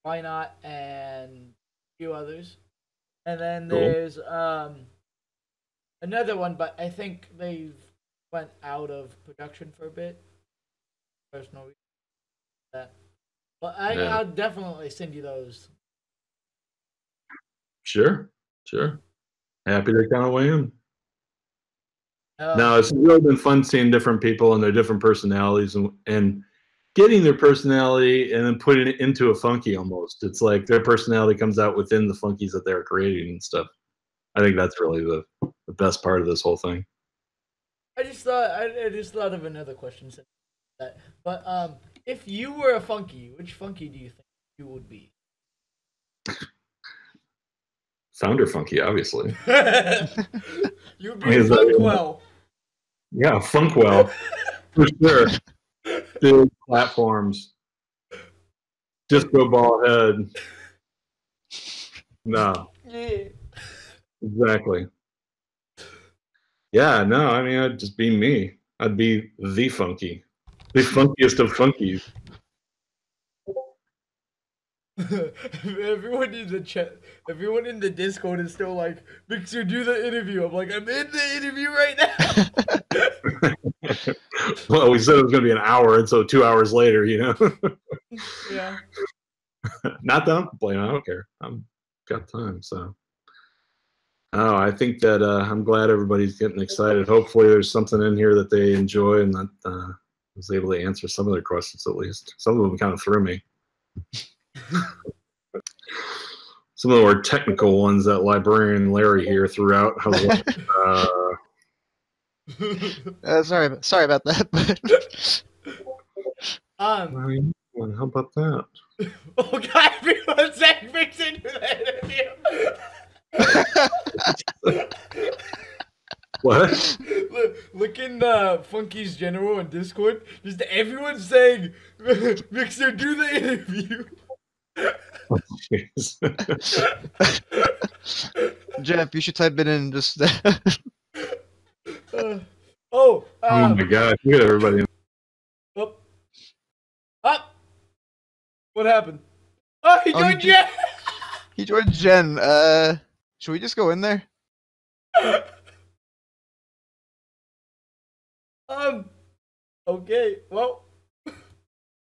Why Not and a few others. And then there's um, another one, but I think they've went out of production for a bit. Personal reason that. But I, Yeah. I'll definitely send you those. Sure, sure. Happy to kind of weigh in. Uh, No, it's really been fun seeing different people and their different personalities and, and getting their personality and then putting it into a funkey almost. It's like their personality comes out within the funkeys that they're creating and stuff. I think that's really the, the best part of this whole thing. I just thought I, I just thought of another question. since That, but um, if you were a funkey, which funkey do you think you would be? Founder funkey, obviously. You'd Why be is that even- Funkwell. Yeah, Funkwell, for sure. Big platforms. Disco ball head. No, Yeah. exactly. Yeah, no, I mean, I'd just be me. I'd be the funkey, the funkiest of funkeys. Everyone in the chat, everyone in the Discord is still like, Mixer, do the interview. I'm like, I'm in the interview right now. well, we said it was going to be an hour, and so two hours later, you know. yeah. Not that I'm complaining. I don't care. I'm got time, so. Oh, I think that uh, I'm glad everybody's getting excited. Hopefully, there's something in here that they enjoy and that uh, was able to answer some of their questions at least. Some of them kind of threw me. Some of the more technical ones that librarian Larry here threw out. Uh, uh, sorry, sorry about that. But um, how about that? Oh God! Everyone saying fix into the interview. what? Look, look in the Funkey's General and Discord. Just everyone saying, Mixer, do the interview. Jeff, you should type it in just. uh, oh, um, oh my god, look at everybody. Up. Up. What happened? Oh, he joined um, Jen! he joined Jen. Uh, should we just go in there? um, okay, well.